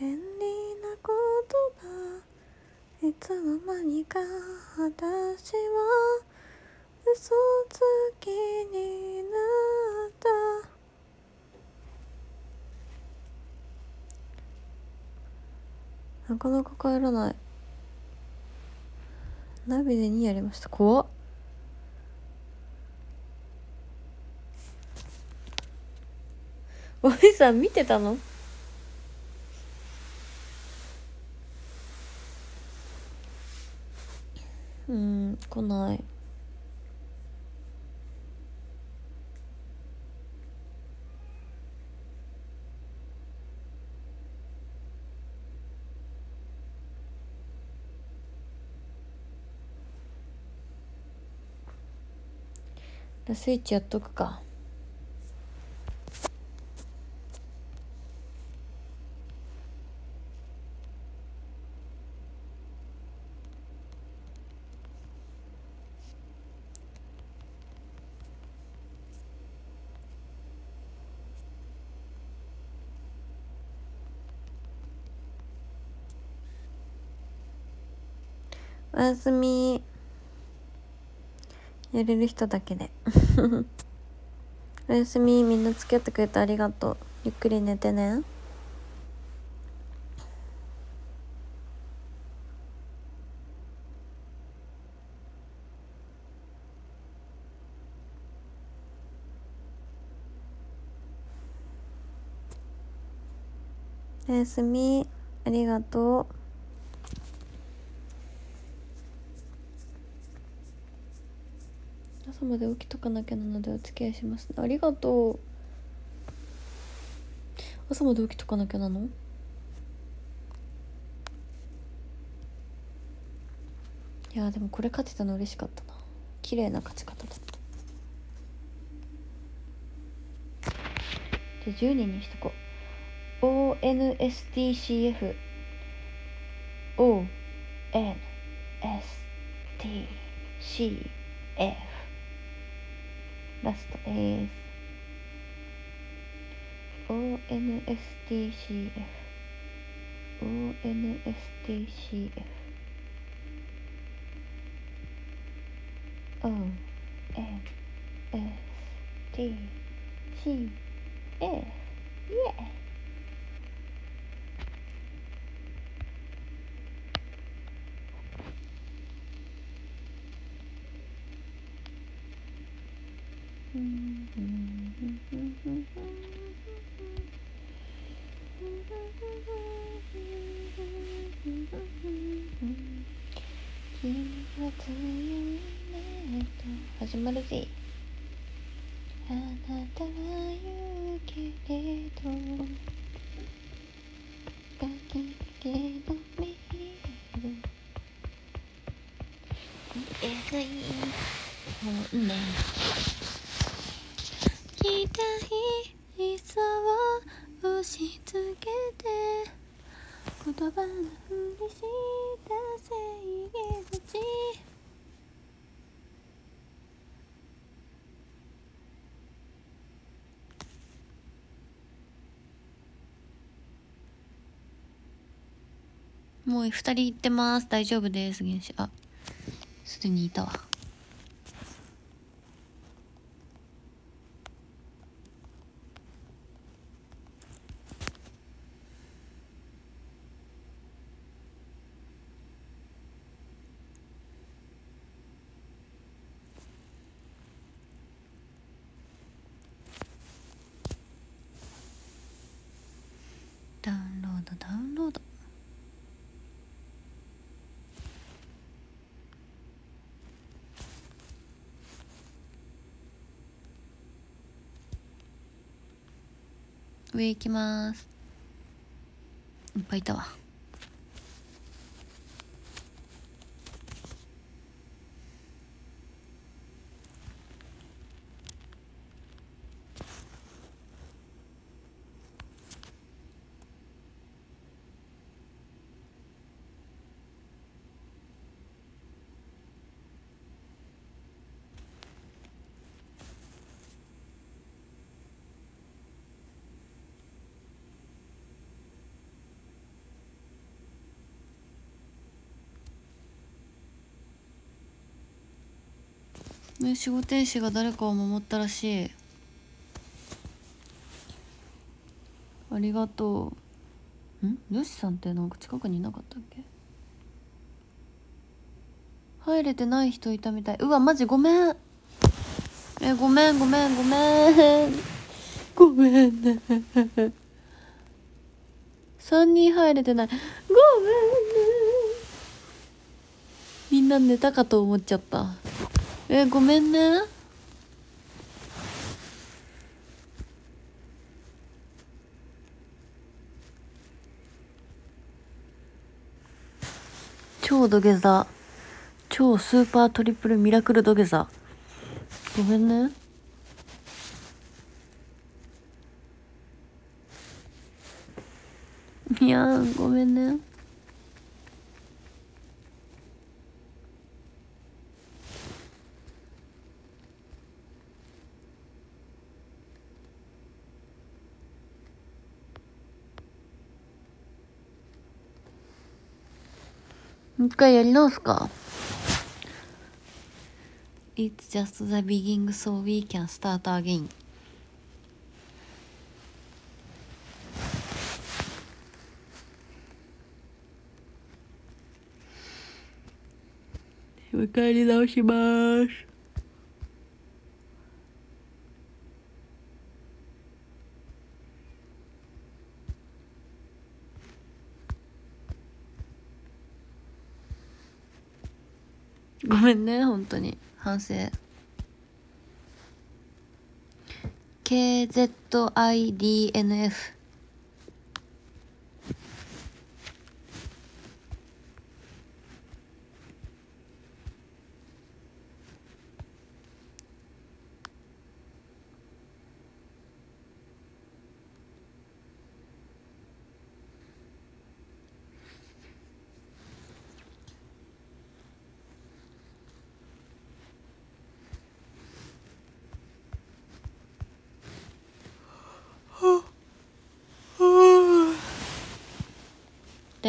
便利な言葉。いつの間にか私は嘘つきになったなかなか帰らない。ナビで2やりました。怖っ。おじさん見てたのうん来ないスイッチやっとくか。おやすみ。やれる人だけで。[laughs] おやすみみんな付き合ってくれてありがとう。ゆっくり寝てね。おやすみ。ありがとう朝まで起きとかなきゃなのでお付き合いしますありがとう。朝まで起きとかなきゃなの？いやでもこれ勝てたの嬉しかったな。綺麗な勝ち方だった。じゃあ10人にしとこう。ONSTCF ONSTCF last is ONSTCF ONSTCF O N S T C F. Yeah 始まるぜあなたは言うけれどだけど見るえない本音期待そう押し付けて言葉のふりした正義たちもう二人行ってます。大丈夫です。原始。あすでにいたわダウンロードダウンロード上行きます。いっぱいいたわ。ね守護天使が誰かを守ったらしい。ありがとう。ん？よしさんってなんか近くにいなかったっけ？入れてない人いたみたい。うわマジごめん。えごめんごめんごめん。ごめんね。3人入れてない。ごめんね。みんな寝たかと思っちゃった。えごめんね。超土下座。超スーパートリプルミラクル土下座。ごめんね。いやごめんね。一回やり直すか It's just the beginning so we can start again もう一回やり直しますごめんね本当に。反省。KZIDNF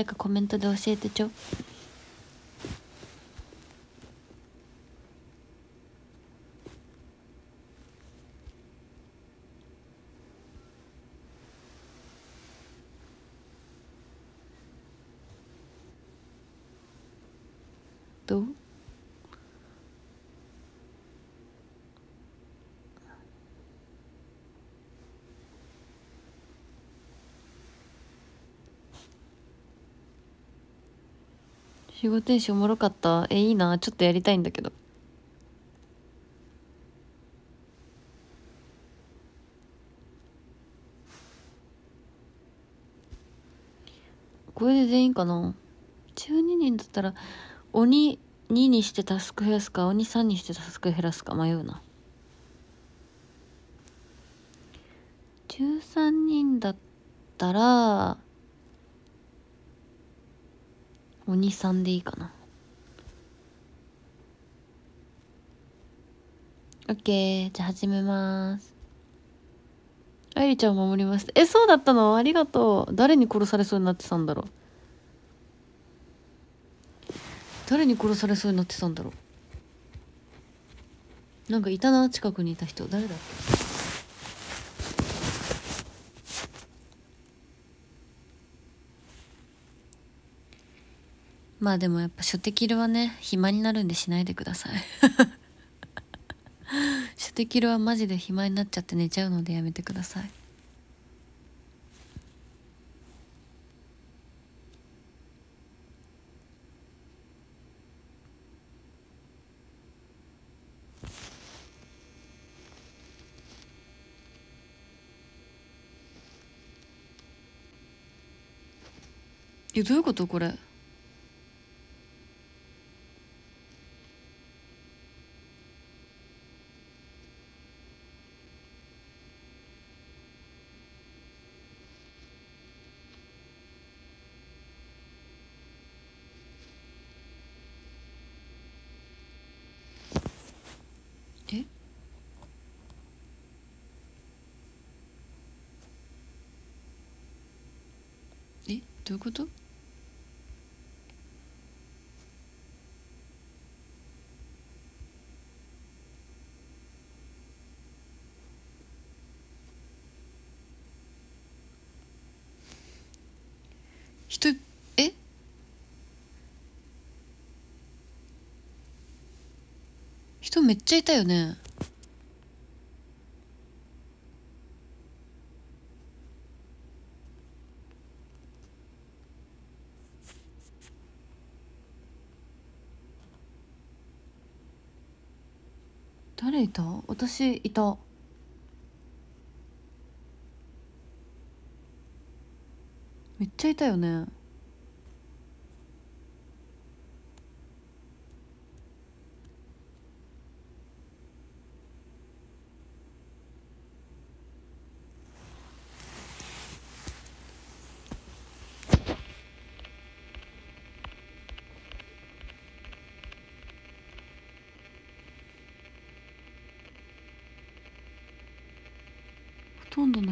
誰かコメントで教えてちょどう守護天使おもろかった？えいいな。ちょっとやりたいんだけど。これで全員かな？12人だったら鬼2にしてタスク増やすか鬼3にしてタスク減らすか迷うな。13人だったら鬼3でいいかな。オッケー。じゃあ始めます。愛梨ちゃんを守りましたえそうだったの？ありがとう。誰に殺されそうになってたんだろう？誰に殺されそうになってたんだろう？なんかいたな近くにいた人。誰だっけ？まあでもやっぱ初手キルはね暇になるんでしないでください。[laughs] 初手キルはマジで暇になっちゃって寝ちゃうのでやめてください。えどういうことこれええどういうこと？人え？人めっちゃいたよね誰いた？私いた。めっちゃいたよね。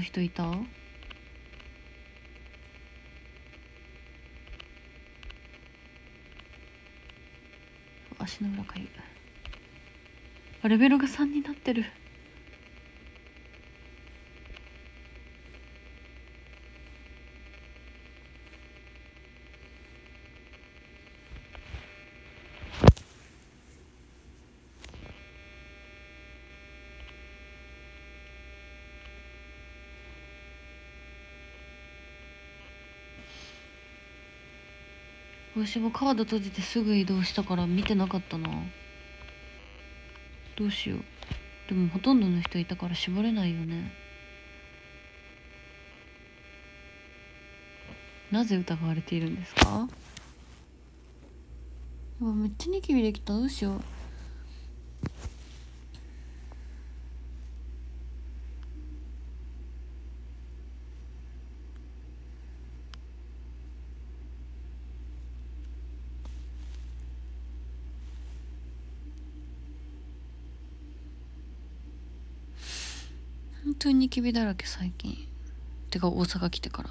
人いた？足の裏かゆいあレベルが3になってる。私もカード閉じてすぐ移動したから見てなかったな。どうしよう。でもほとんどの人いたから絞れないよね。なぜ疑われているんですか？うわめっちゃニキビできた。どうしよう本当にニキビだらけ最近。てか大阪来てから。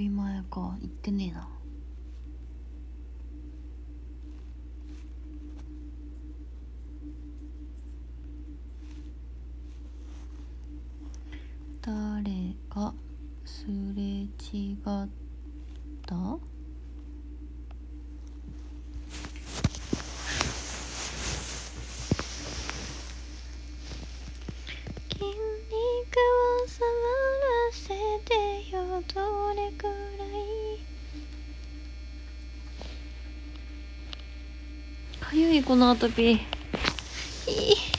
び前か行ってねえな誰がすれ違った筋肉を触らせてよどれくらいゆいこのアトピーいい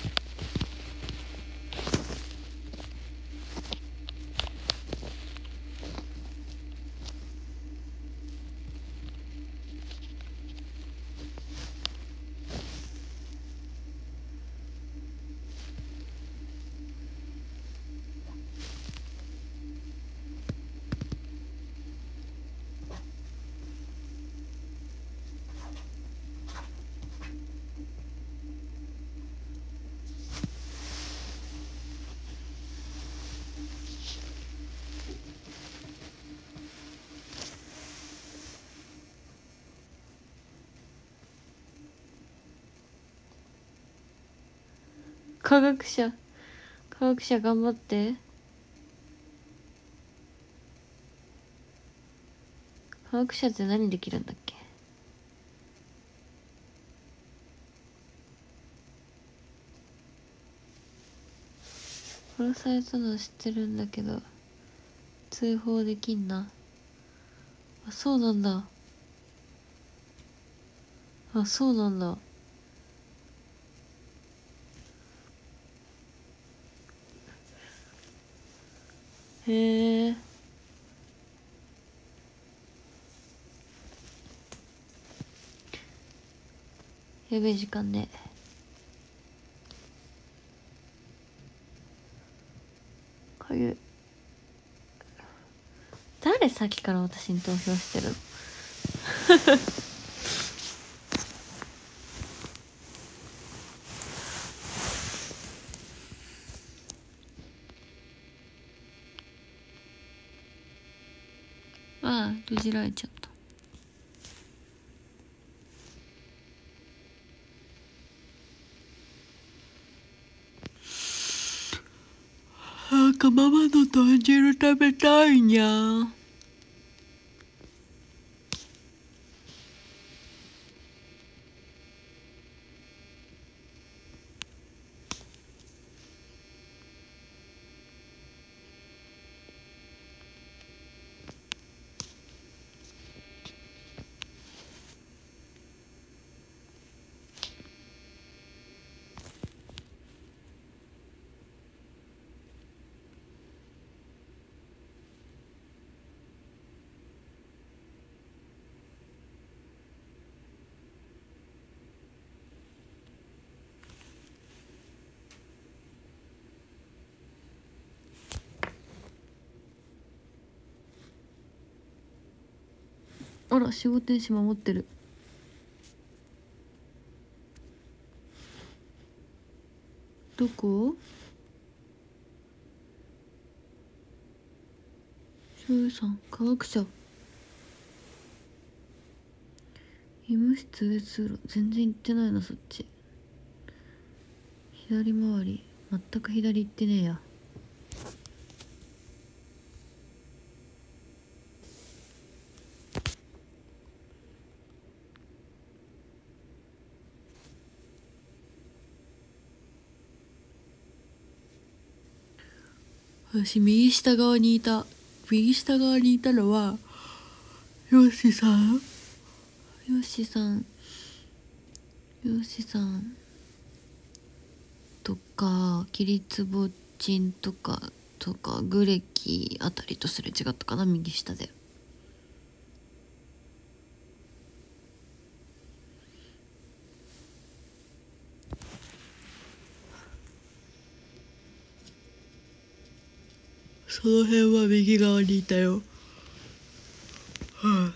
科学者。科学者頑張って。科学者って何できるんだっけ？殺されたのは知ってるんだけど通報できんな。あそうなんだ。あそうなんだ。へえやべえ時間ね。かゆい。誰さっきから私に投票してるの [laughs] ああ閉じられちゃった。なんかママの豚汁食べたいにゃあら守護天使守ってる。どこ？醤油さん科学者。医務室上通路全然行ってないなそっち。左回り。全く左行ってねえや。私右下側にいた右下側にいたのはヨッシさん？ヨッシさん。ヨッシさんとかキリツボチンとかとかグレキあたりとすれ違ったかな右下で。その辺は右側にいたよ。はあ、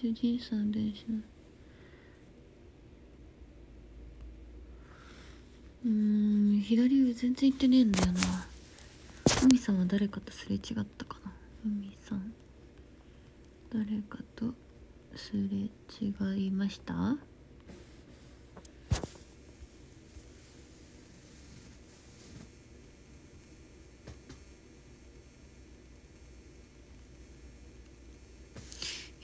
主人さんですうん左上全然行ってねえんだよな。海さんは誰かとすれ違ったかな。海さん。誰かとすれ違いました？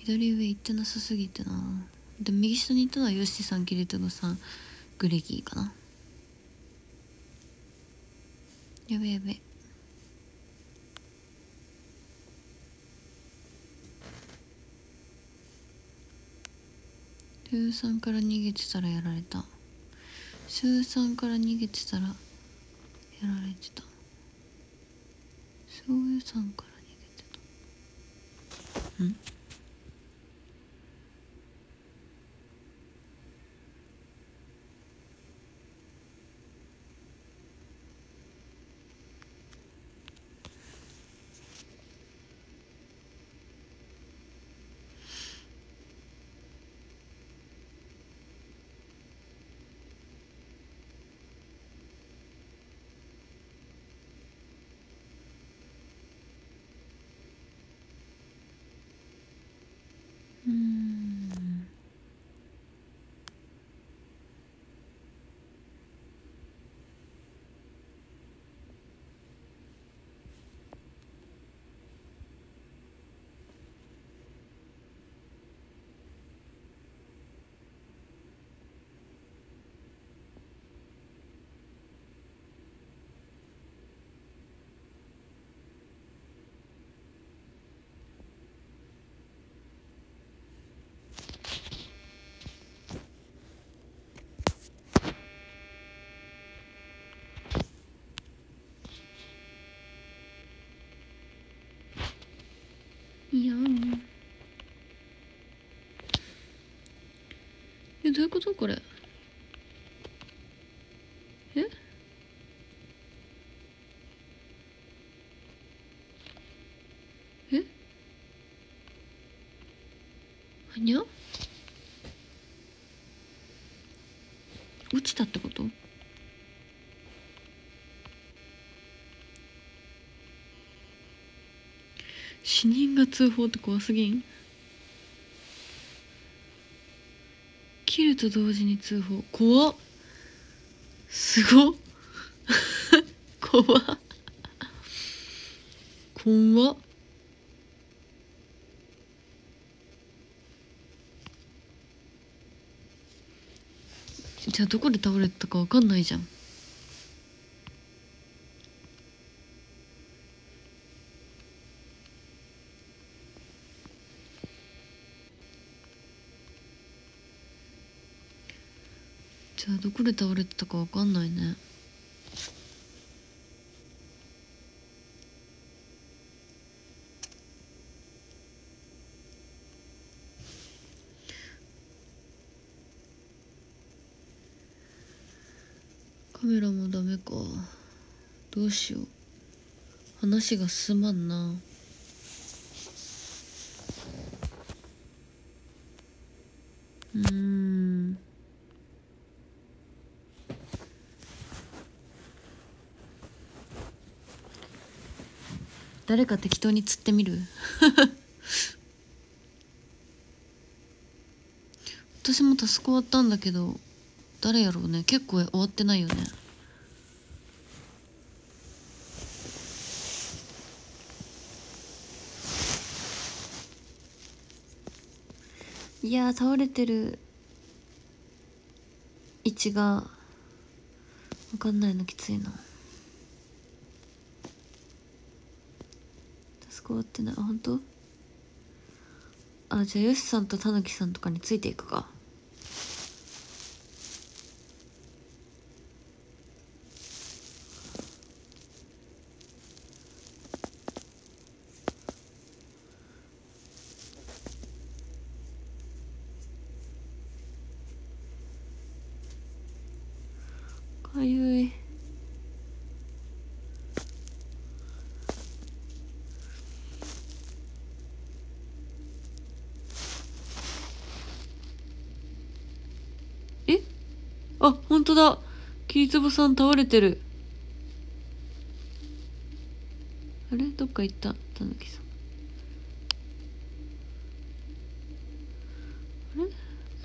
左上行ってなさすぎてな。で右下に行ったのはヨシさんキリトゴさんグレギーかな。やべやべ。スーさんから逃げてたらやられた。スーさんから逃げてたらやられてた。スーさんから逃げてた。ん？んえどういうこと？これ。え？え？はにゃ落ちたってこと？が通報って怖すぎん？切ると同時に通報。怖っ。すごっ。[laughs] 怖っ。怖っ。じゃあどこで倒れたかわかんないじゃん。じゃあどこで倒れてたかわかんないね。カメラもダメか。どうしよう。話が進まんな。誰か適当に釣ってみる？[laughs] 私もタスク終わったんだけど誰やろうね。結構終わってないよね。いや倒れてる。位置が分かんないのきついな。タスク終わってないあ本当？あじゃあよしさんとたぬきさんとかについていくかゆいあ本当だ。桐壺さん倒れてる。あれ？どっか行った？たぬきさん。あれ？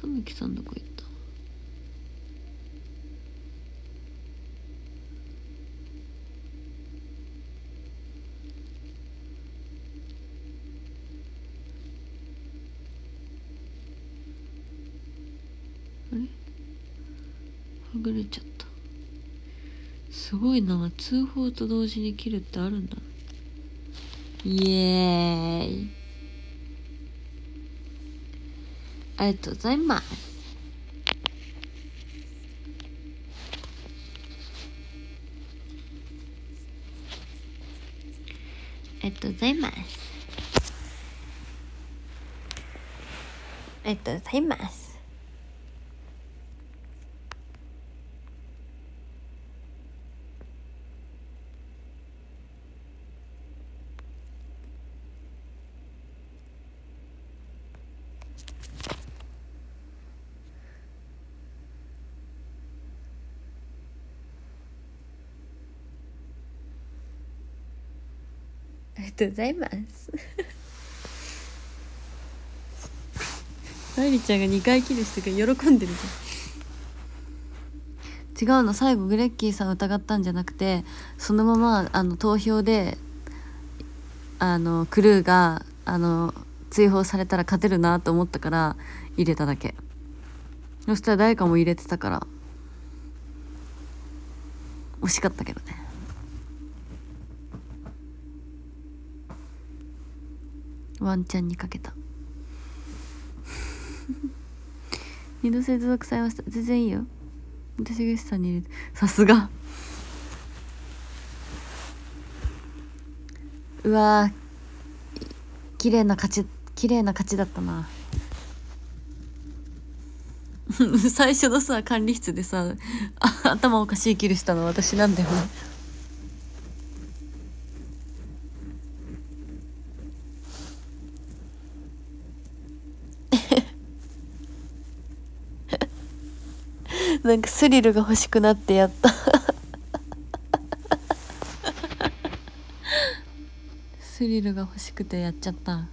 たぬきさんどこ行ったあれはぐれちゃったすごいな。通報と同時に切るってあるんだ。イエーイ。ありがとうございます。ありがとうございます。ありがとうございます。とうございます。[laughs] 愛梨ちゃんが2回キルしてから喜んでるじゃん。違うの最後グレッキーさん疑ったんじゃなくてそのままあの投票であのクルーがあの追放されたら勝てるなと思ったから入れただけそしたら誰かも入れてたから惜しかったけどねワンチャンにかけた。二度接続されました全然いいよ。私がさんに入れて。さすが。うわー。綺麗な勝ち綺麗な勝ちだったな。[laughs] 最初のさ管理室でさ頭おかしいキルしたの私なんだよね。なんかスリルが欲しくなってやった。スリルが欲しくてやっちゃった。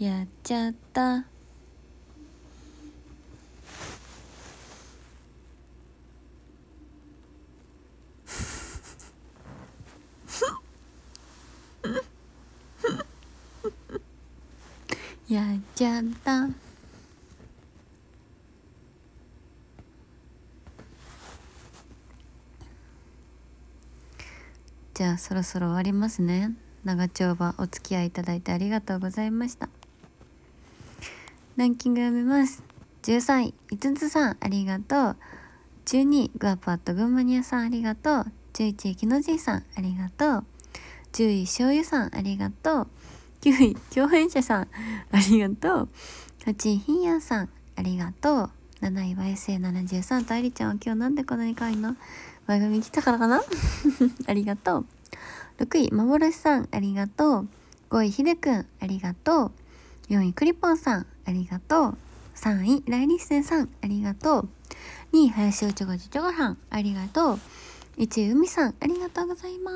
やっちゃった。やっちゃった。じゃあそろそろ終わりますね。長丁場お付き合いいただいてありがとうございました。ランキング読みます。13位。いつつさん。ありがとう。12位。グアパット群馬ニアさん。ありがとう。11位。きのじいさん。ありがとう。10位。醤油さん。ありがとう。9位。共演者さん。ありがとう。8位。ひんやんさん。ありがとう。7位。YSA73 とありちゃんは今日なんでこんなに可愛いの？前髪来たからかな？[laughs] ありがとう。6位幻さんありがとう。5位ひでくんありがとう。4位クリポンさんありがとう。3位ライリッセンさんありがとう。2位林おちょごちょごさんありがとう。1位海さんありがとうございま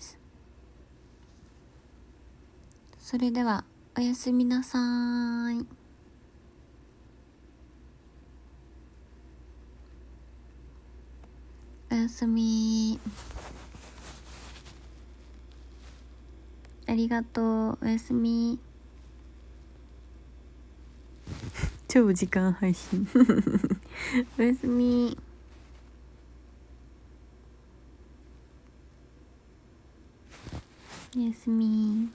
す。それではおやすみなさーい。おやすみ。ありがとう。おやすみ。[laughs] 超時間配信。[laughs] おやすみ。おやすみ